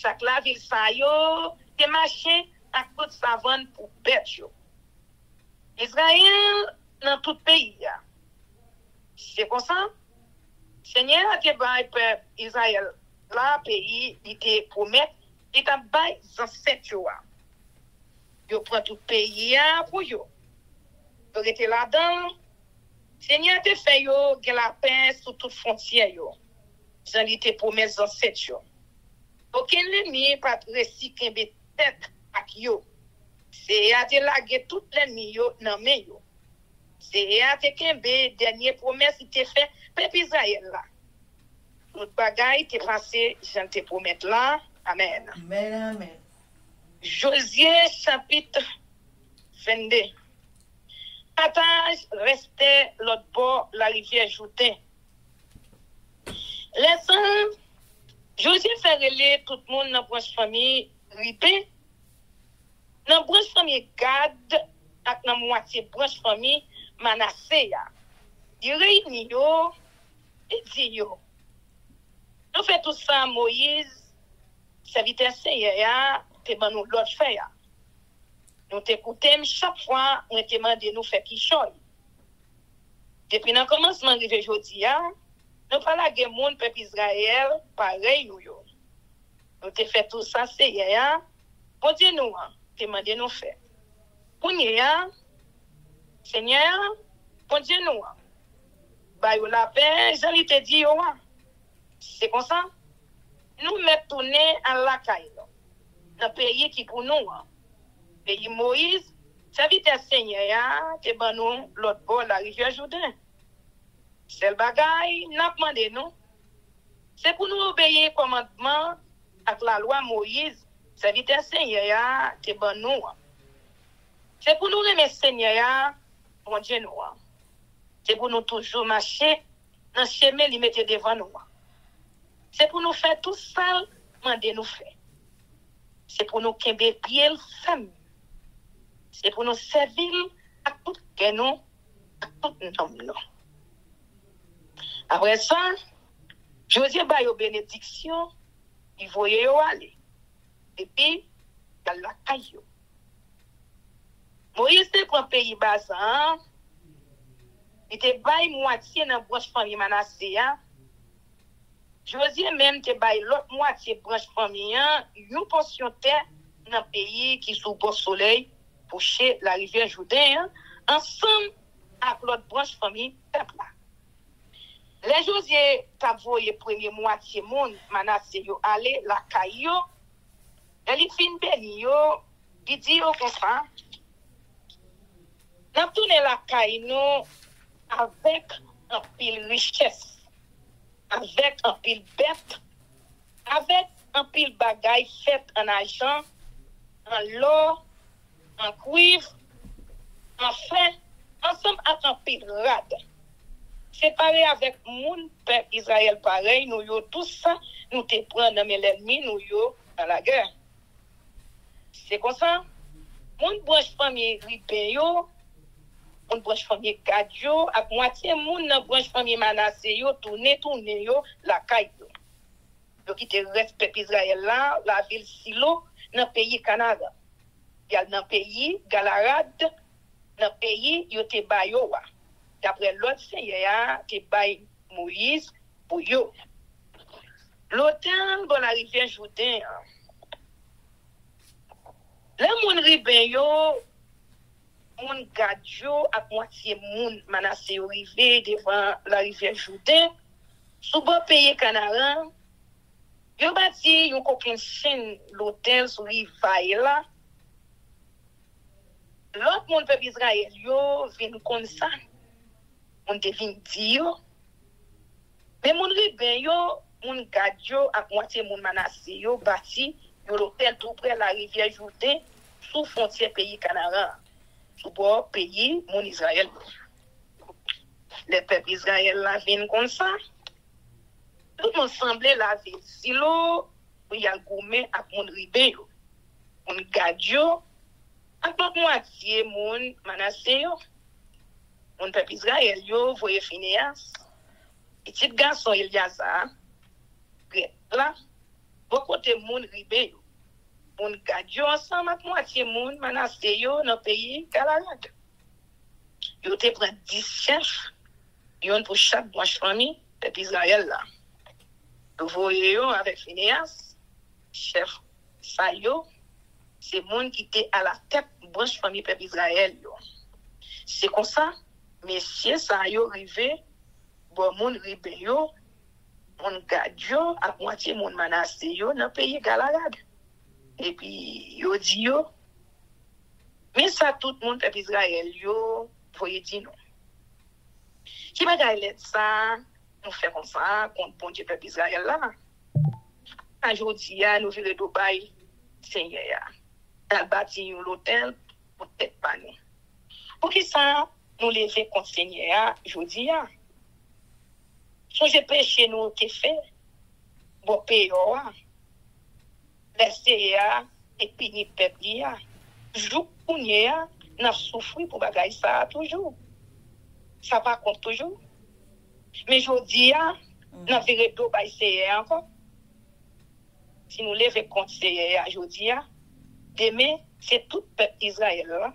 Chak la vil sa yo te machen a tout savan pou bet yo. Israel nan tout peyi ya. Se konsan, Senye la te bay pe Israel la peyi li te promet li ta bay zanset yo a. Yo pran tout peyi a pou yo. Yo rete la dan. Senye te fe yo gen la pen sou tout fontye yo. Zan li te promet zanset yo. Oken lèmi pat resi kenbe tet ak yo. Se ya te lage tout lèmi yo nan men yo. Se ya te kenbe denye promes li te fe pep Israel la. Mout bagay te pase jan te promet la. Amen. Amen, amen. Josie chapit 22. Pataj reste lot bo la rivye joute. Lesan, Josie ferele tout moun nan branj fami ripe. Nan branj fami gad ak nan mwati branj fami manase ya. Di reyni yo, e di yo, nou fe tout sa Moïse, se vite se ye ya, te ban nou lot fe ya. Nou te koutem chak fwa, nou te mande nou fe ki choy. Depi nan komanseman rive jodi ya, nou pala gen moun pep Israel, parey nou yo. Nou te fe tout sa se ye ya, ponte nou an, te mande nou fe. Pounye ya, senyer, ponte nou an. bayo la pe, jan li te di yo an. Se konsan, nou mèp toune an lakay lo. Nan peyi ki pou nou an. Peyi Moïse, sa vi te sènyè ya, te ban nou lot bo la rivye Joudan. Sel bagay, nan pwande nou. Se pou nou obeye komandman ak la lwa Moïse, sa vi te sènyè ya, te ban nou an. Se pou nou reme sènyè ya, bon pwande nou an. Se pou nou toujou mache, nan cheme li mette devan nou. Se pou nou fè tout sal, mande nou fè. Se pou nou kembe piel fèm. Se pou nou servil ak tout gen nou, ak tout nom nou. Apre sa, Josie bayo benediksyon, i voye yo ale. Epi, yal lakay yo. Moise kon peyi bazan, li te bay mwatiye nan broche fami manase ya, Josie men te bay lot mwatiye broche fami ya, yon porsyon te nan peyi ki sou bo soley pou che la rivye Jouden, ansan ak lot broche fami pepla. Le Josie tavoye premye mwatiye moun manase yo ale la kay yo, le li fin beni yo, di di yo konsan, nan toune la kay nou, avèk anpil riches, avèk anpil bet, avèk anpil bagay fèt an ajan, an lò, an kouiv, an fè, ansèm ak anpil rad. Se pare avèk moun pe Israel parey, nou yo tout sa, nou te pran nan men lèdmi, nou yo nan la gèr. Se konsan, moun bwaj pami ripen yo, moun branj famye kadyo, ap mwatiye moun nan branj famye manase yo, toune toune yo, la kay yo. Yo ki te respep Israel la, la vil silo, nan peyi Kanada. Yal nan peyi Galarad, nan peyi yo te bayo wa. Dapre lot se ya, te bay Moïse pou yo. Lotan bon arrive jouten. La moun riben yo, moun gadyo ak mwatiye moun manase yo rive devan la rive Jouden, soubo peye kanaran, yo bati yon koken sen lotel sou rivay la, lot moun pep Israel yo ven kon sa, moun devin di yo, men moun riben yo, moun gadyo ak mwatiye moun manase yo bati, yo lotel tou pre la rive Jouden, sou fontye peyi kanaran. sou bo peyi moun Israel. Le pep Israel la ven kon sa. Tout moun semble la ven silo, pou yal goume ak moun ribe yo. Moun gadyo, ak moun mwatiye moun manase yo. Moun pep Israel yo voye fineyas. Etit gason il yaza, gret la, bo kote moun ribe yo. moun kadyo ansan mak mwatiye moun manaste yo nan peyi kalalad. Yo te pren 10 chef, yon pou chak mwache fami pep Israel la. Yo voye yo avek Phineas, chef Sayo, se moun ki te ala tep mwache fami pep Israel yo. Se kon sa, mesye Sayo rive, bo moun ribe yo, moun kadyo ak mwatiye moun manaste yo nan peyi kalalad. E pi yo di yo, men sa tout moun pep Israel yo, voye di nou. Ki bagay let sa, nou fè kon sa, kont bon di pep Israel la. Anjodi ya, nou vire Dubai, se nye ya. Al bati yon lotel, pou tèt pa nou. Pou ki sa, nou leve kont se nye ya, jodi ya. Sonje peche nou ke fe, bo pe yo wa, leseye ya, epi ni pep li ya. Jou kounye ya, nan soufri pou bagay sa toujou. Sa pa kont toujou. Men jodi ya, mm. nan vire do bay seye ya ankon. Si nou le rekont seye ya jodi ya, deme, se tout pep Israel la,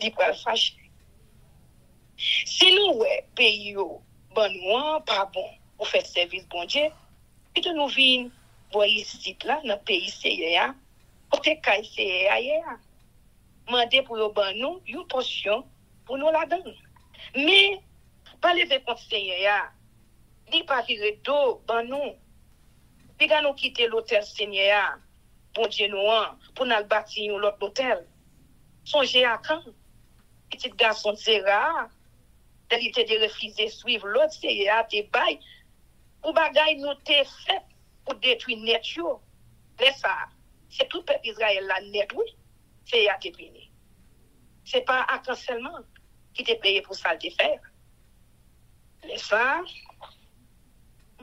di pral fache. Si nou we peyo, ban wan, pa bon, ou fet servis bon dje, pi te nou vin boyi sit la nan peyi seye ya, kote kay seye ya ye ya. Mande pou yo ban nou, yon porsyon pou nou la dan. Me, pale ve kont seye ya, li pa vire do ban nou, pi ka nou kite lotel seye ya, bon dje nou an, pou nan bati yon lot lotel. Sonje a kan, pitit ganson zera a, delite de refize suiv lot seye ya te bay, ou bagay nou te fet, pou detwi net yo, le sa, se tout pep Israel la net wou, se ya te pene. Se pa akran selman ki te peye pou sa te fer. Le sa,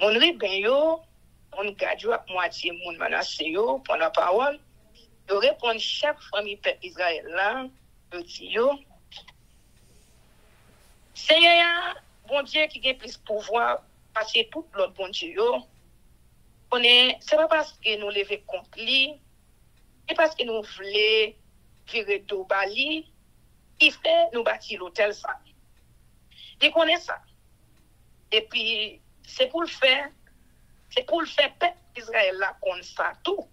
moun riben yo, moun gadyo ak mwati moun manase yo, pon la pawol, yo repon chak fami pep Israel la, yo ti yo, se ya bon diye ki gen plis pouvoi, pase tout lot bon diyo, konen, se pa paske nou leve kont li, se paske nou vle vire do ba li, ki fe nou bati l'hotel sa. Di konen sa. E pi, se pou l'fe, se pou l'fe pep Israel la kon sa tou.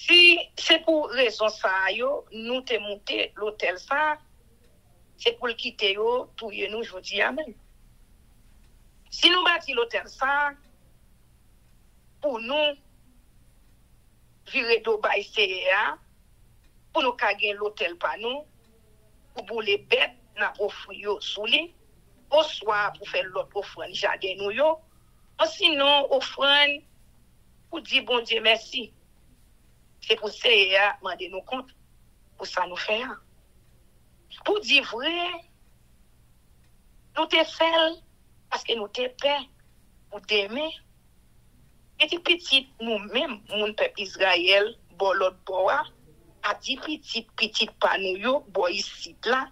Si se pou rezon sa yo, nou te monte l'hotel sa, se pou l'kite yo, touye nou jodi amen. Si nou bati l'hotel sa, pou nou vire do bay CEA, e pou nou kagen lotel pa nou, pou bou le bet nan ofri yo sou li, ou swa pou fè lot ofran jade nou yo, ou sinon ofran pou di bon diye mersi. Se pou CEA e mande nou kont, pou sa nou fè ya. Pou di vre, nou te fèl, paske nou te pè, nou te mè, E di pitit nou men moun pep Israel bo lot bo a, a di pitit pitit pa nou yo bo yisit la,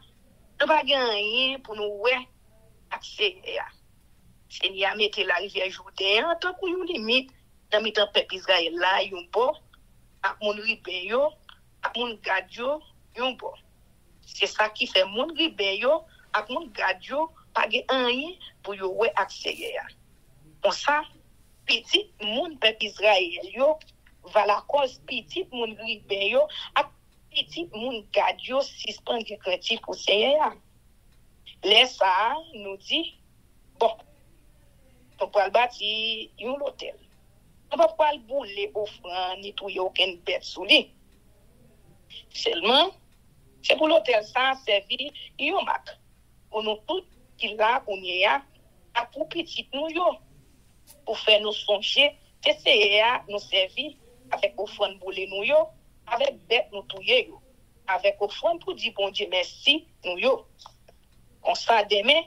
nou pa ganyen pou nou we akse e a. Se ni a mette la rivye Joudan, an tankou yon limit, nan mitan pep Israel la yon bo, ak moun ribe yo, ak moun gad yo, yon bo. Se sa ki fe moun ribe yo, ak moun gad yo, pa gen anye pou yo we akse ye a. Pon sa, pitit moun pep Israel yo, vala koz pitit moun ribe yo, ak pitit moun gad yo sistan ki kreti pou seye ya. Le sa nou di, bon, pou pral bati yon lotel. Pou pral bou le ofran ni tou yo ken bet sou li. Selman, se pou lotel sa sevi yon mak. Ou nou tout ki la konye ya, ak pou pitit nou yo. pou fè nou sonje, te seye a nou servi avèk ofran boule nou yo, avèk bet nou touye yo, avèk ofran pou di bon di mersi nou yo. On sa demè,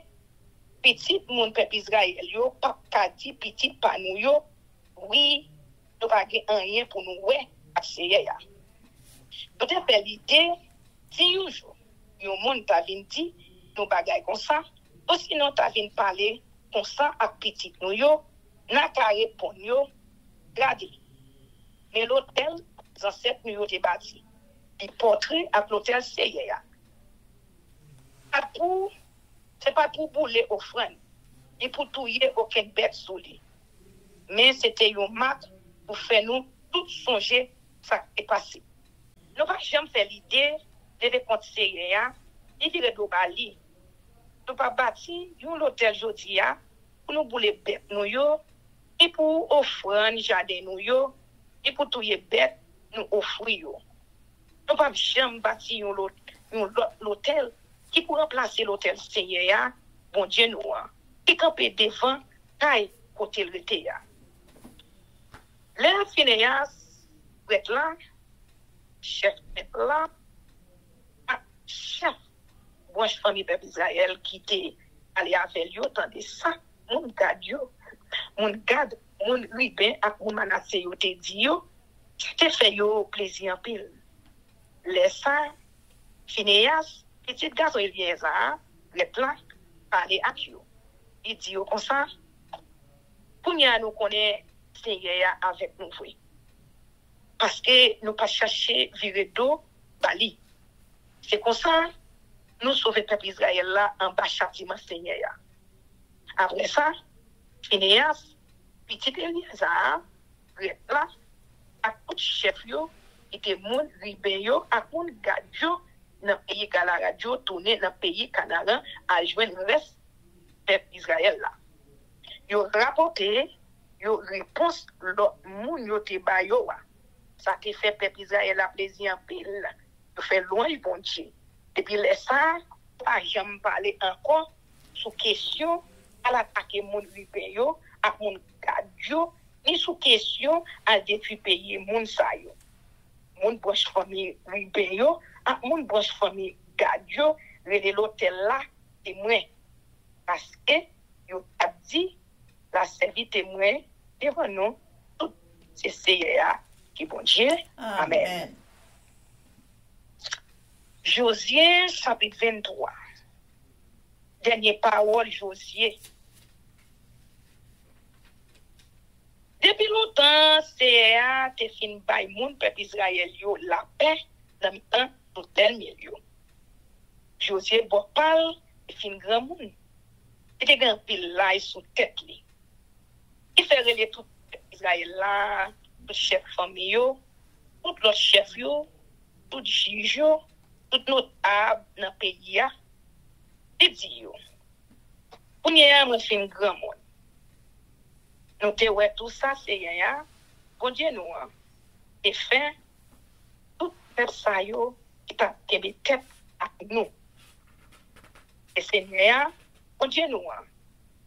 pitit moun pep Israel yo, pap kadi pitit pa nou yo, oui, nou bagè anyen pou nou we a seye ya. Do te pe lide, ti youjou, yo moun ta vin di, nou bagay kon sa, ou sinon ta vin pale kon sa ak pitit nou yo, Nan pa repon yo, gade. Men lotel, zan set nou yo te bati. Di potre ak lotel seye ya. A pou, se pa pou boule ofren. Di pou touye oken bet sou li. Men se te yon mak pou fe nou tout sonje sa e pase. Nou pa jem fe lide, de de konti seye ya, di dire do bali. Nou pa bati, yon lotel jodi ya, pou nou boule bet nou yo, E pou ofran jade nou yo, e pou touye bet nou ofri yo. Nou pa jem bati yon lotel ki pou remplase lotel seye ya, bon djen nou an. Ki kampe devan tay kote lete ya. Le fine ya, wet la, chef met la, chef bon mwenj fami pep Israel ki te ale avel yo, tan de sa, moun gad yo. moun gad, moun riben ak moun manase yo te di yo, te fe yo plezi an pil. Le san, fineyas, petit gazo e lieza, le plan, pale ak yo. I di yo konsan, an nou konen seye ya avek nou vwe. Paske nou pa chache vire do bali. Se konsan, nou sove pep Israel la an ba chatiman seye ya. Apre sa, Phineas, pitit Eliazar, Retla, ak kout chef yo, ite moun ribe yo, ak moun gadyo nan peyi Galara Djo, toune nan peyi Kanaran, a jwen res pep Israel la. Yo rapote, yo repons lo moun yo te bayo wa. Sa te fe pep Israel la plezi an pil, yo fe loun yi bonche. Depi lesa, pa jam pale ankon sou kesyon al atake moun vipe yo, ak moun kadyo, ni sou kesyon al defi peye moun sayo. Moun bos fomi vipe yo, ak moun bos fomi kadyo, vele lote la temwen. Paske yo tap di la servi temwen devan nou tout se seye a ki bonje. Amen. Amen. Josie, sabit 23. denye pawol Josie. Depi loutan, CEA te fin bay moun pep Israel yo la pe nan mi an loutel mil yo. Josie Bopal te fin gran moun. Te te gran pil lay sou tet li. Te fere li tout Israel la, tout chef fami yo, tout lot chef yo, tout jij yo, tout not ab nan peyi ya. Te di yo, pou nye ya mwen fin gran moun. Nou te wè tout sa se ya ya, gondye nou an. e fè, tout pep sa yo, ki ta kebe tep ak nou. E se nye ya, gondye nou an,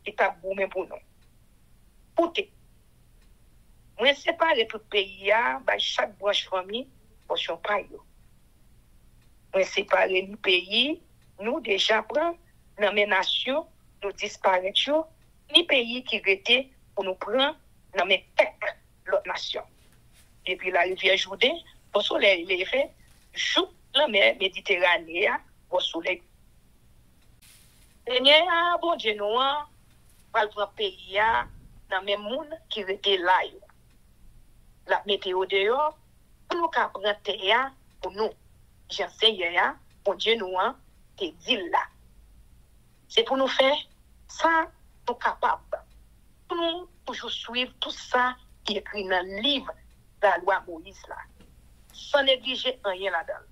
ki ta boumen pou nou. Poute, mwen separe tout peyi ya, bay chak broche fami, pochon pay yo. Mwen separe nou peyi, nou deja pran, nan menaj yo, nou disparet yo, ni peyi ki rete pou nou pran nan men pek lot nasyon. Depi la rivye Joudé, pou soley leve, jou la mer Mediterranea, pou soley. Denye a bon djenouan, val pran peyi ya nan men moun ki rete la yo. La meteo de yo, pou nou ka pran te ya pou nou. Jansen ye ya, bon djenouan, te dil la. Se pou nou fè, sa nou kapab. Pou nou toujou suiv tout sa ki ekri nan liv la lwa Moïse la. San neglije anye la dan.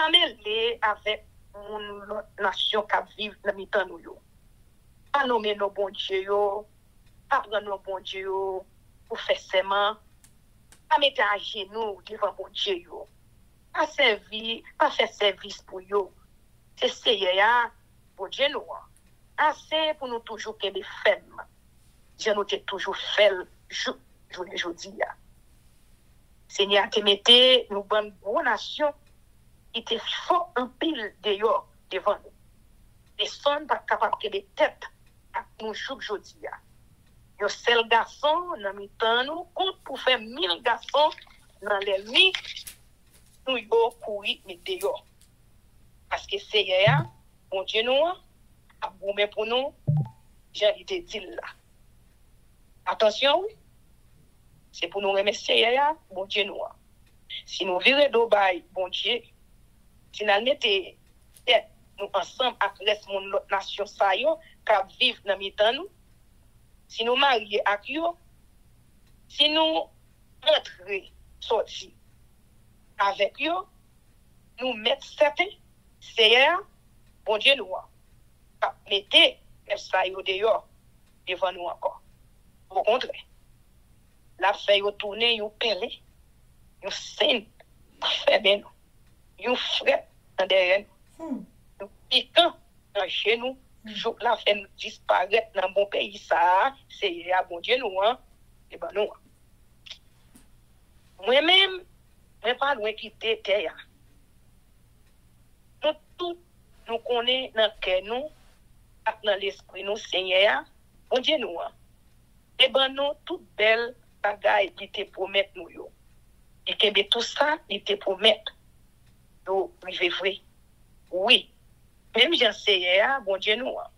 Amel le avèk moun nasyon kap viv nan mitan nou yo. Anome nou bon Dje yo, apren nou bon Dje yo, pou fè seman, amete a genou divan bon Dje yo. A servi, pa fè servis pou yo. Se seye ya, bon Dieu nous. Assez pour nous toujours qu'aimer femme. Dieu nous toujours femme, journée aujourd'hui. Seigneur, te mettez nous bonne bonne nation qui te fort un pile dehors devant nous. Personne pas capable que des têtes à nous jour jodi a. Yo sel gason nan mi tan nou kont pou fè mil gason nan lè mi nou yo koui mi deyo. Paske seye a, bon Dje nou an, ap goumen pou nou, jan li te dil la. Atensyon, se pou nou remesye ya ya, bon Dje nou an. Ah. Si nou vire do bay, bon Dje, si nan mette tet eh, nou ansam ak res moun lot nasyon sayo, kap viv nan mitan nou, si nou marye ak yo, si nou rentre soti avek yo, nou met sete, seye a, bon dje nou an. Kap mette nef sa yo deyo devan nou ankon. Ou kontre. La fe yo toune yo pele, yo sen, febe nou. Yo fre nan deren nou. Nou pikan nan genou, jou la fe nou disparet nan bon peyi sa, se ya bon dje nou an, devan nou an. Mwen men, mwen pa lwen ki te te ya. Nou tout nou konen nan kè nou, ak nan l'esprit nou sènyè ya, bonje nou an. E eh ban nou tout bel bagay li te promet nou yo. E kebe tout sa li te promet. Yo, mi ve vre. Oui, mèm jan sènyè ya, bonje nou an.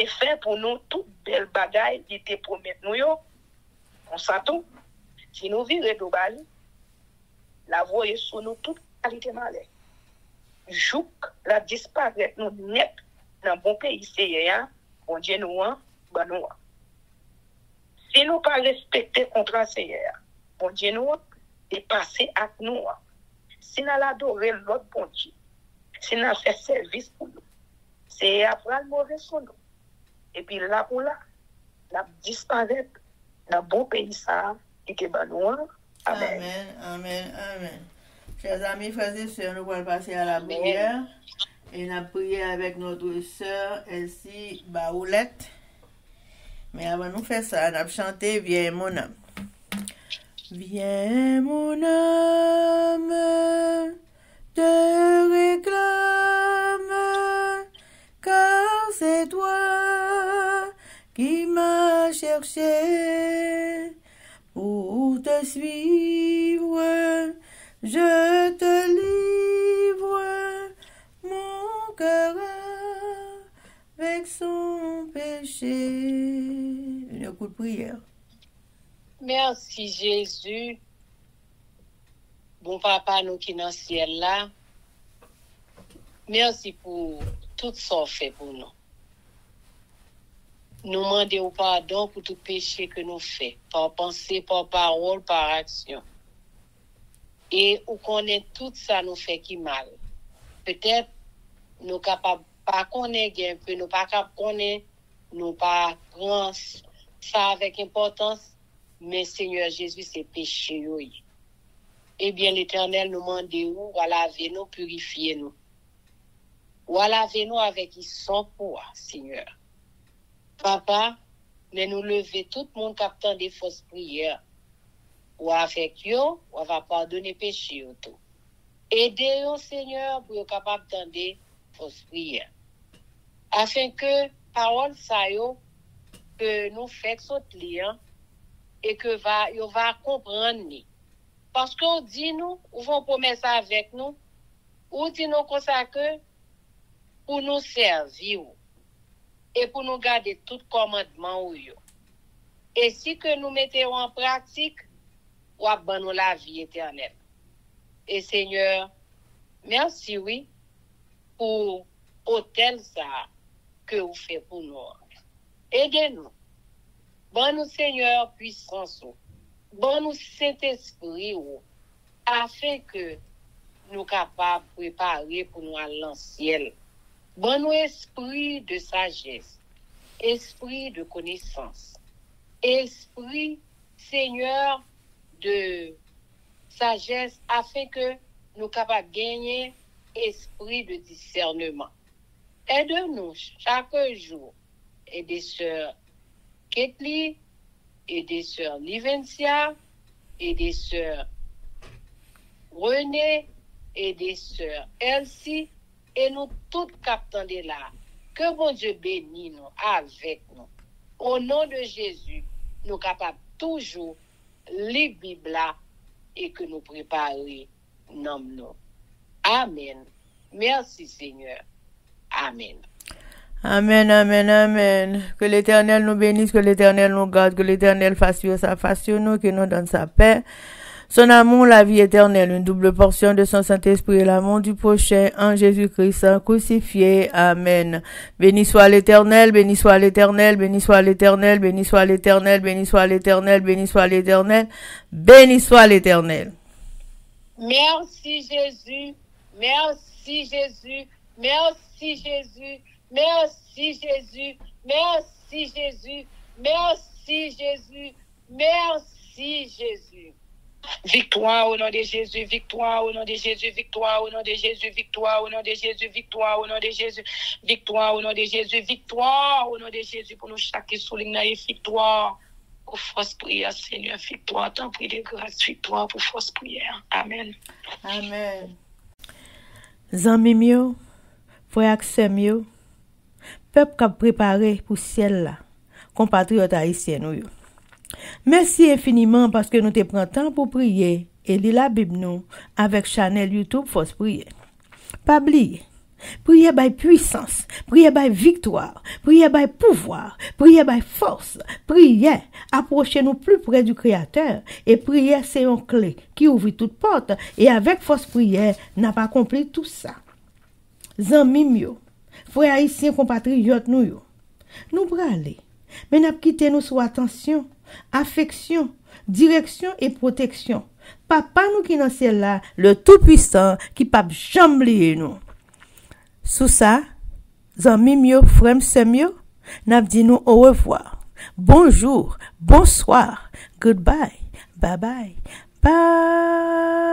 E fè pou nou tout bel bagay li te promet nou yo. On sa tou. Si nou vire do bali, la voye sou nou tout kalite malè. jouk la disparet nou net nan bon peyi seye ya, bon djen nou an, ban nou an. Se nou pa respekte kontra seye ya, bon djen nou an, e pase ak nou an. Se nan la dore lot bon djen, se nan se servis pou nou, seye ya pral more son nou. E pi la pou la, la disparet nan bon peyi sa, ike ban nou an. Amen, amen, amen. amen. Chers amis, frères et sœurs, nous allons passer à la prière. Et nous prié avec notre sœur Elsie Baoulette. Mais avant de faire ça, on a chanté Viens mon âme. Viens mon âme, te réclame, car c'est toi qui m'as cherché pour te suivre. Je te livre mon cœur avec son péché coup de prière. Merci Jésus. Bon papa, nous qui dans le ciel là. Merci pour tout ça fait pour nous. Nous demandons pardon pour tout péché que nous faisons, par pensée, par parole, par action. E ou konen tout sa nou fe ki mal. Petèp nou kapab pa konen genpe, nou pa kap konen, nou pa prans sa avèk importans, men Seigneur Jésus se peche yo yi. Ebyen l'Eternel nou mande ou wala ve nou purifiye nou. Wala ve nou avèk yi son pou wa, Seigneur. Papa, men nou leve tout moun kapten de fos priyer. ou avèk yo, ou avè pardonne pechi yo tou. Ede yo, Seigneur, pou yo kapap tande fos priye. Afen ke parol sa yo ke nou fèk sot liyan e ke va, yo va kompran ni. Paske ou di nou, ou von promes avèk nou, ou di nou konsake pou nou servi ou e pou nou gade tout komadman ou yo. E si ke nou mette yo an pratik, wap ban nou la vi eternel. E seigneur, mersi oui pou otel sa ke ou fe pou nou. Ede nou. Ban nou seigneur pwisansou. Ban nou set espri ou. Afe ke nou kapab prepare pou nou al lan siel. Ban nou espri de sajes. Espri de konesans. Espri seigneur de sagesse, afin que nous capables de gagner esprit de discernement. Aide-nous chaque jour. Et des sœurs Ketli, et des sœurs Livencia, et des sœurs René, et des sœurs Elsie, et nous toutes captons de là. Que bon Dieu bénisse nous avec nous. Au nom de Jésus, nous capables toujours lire Bible là et que nous préparer non nous. Amen. Merci Seigneur. Amen. Amen, amen, amen. Que l'Éternel nous bénisse, que l'Éternel nous garde, que l'Éternel fasse sa face sur nous, qu'il nous donne sa paix. Son amour, la vie éternelle, une double portion de son Saint-Esprit et l'amour du prochain en Jésus-Christ crucifié. Amen. Béni soit l'Éternel, béni soit l'Éternel, béni soit l'Éternel, béni soit l'Éternel, béni soit l'Éternel, béni soit l'Éternel, béni soit l'Éternel. Merci Jésus, merci Jésus, merci Jésus, merci Jésus, merci Jésus, merci Jésus, merci Jésus. Victoire au nom de Jésus, victoire au nom de Jésus, victoire au nom de Jésus, victoire au nom de Jésus, victoire au nom de Jésus, victoire au nom de Jésus, victoire au nom de Jésus pour nous chaque souligne victoire pour force prière, Seigneur, victoire, tant prie de grâce, victoire pour force prière. Amen. Amen. Zanmim yo, frè aksem yo, pep kap prepare pou siel la, kompatriot haïsien yo. Mersi infiniman paske nou te pran tan pou priye e li la bib nou avek chanel YouTube fos priye. Pabliye, priye bay puissance, priye bay victoire, priye bay pouvoir, priye bay force, priye aproche nou plu pre du kreator e priye se yon kle ki ouvi tout pot e avek fos priye nan pa kompli tout sa. Zan mim yo, fwe haisyen kompatri yot nou yo, nou brale, men ap kite nou sou atensyon affeksyon, direksyon e proteksyon. Papa nou ki nan sè la, le tout puissant ki pap jambliye nou. Sou sa, zanmim yo, frem sem yo, nap di nou au revoir. Bonjour, bonsoir, goodbye, bye bye, bye.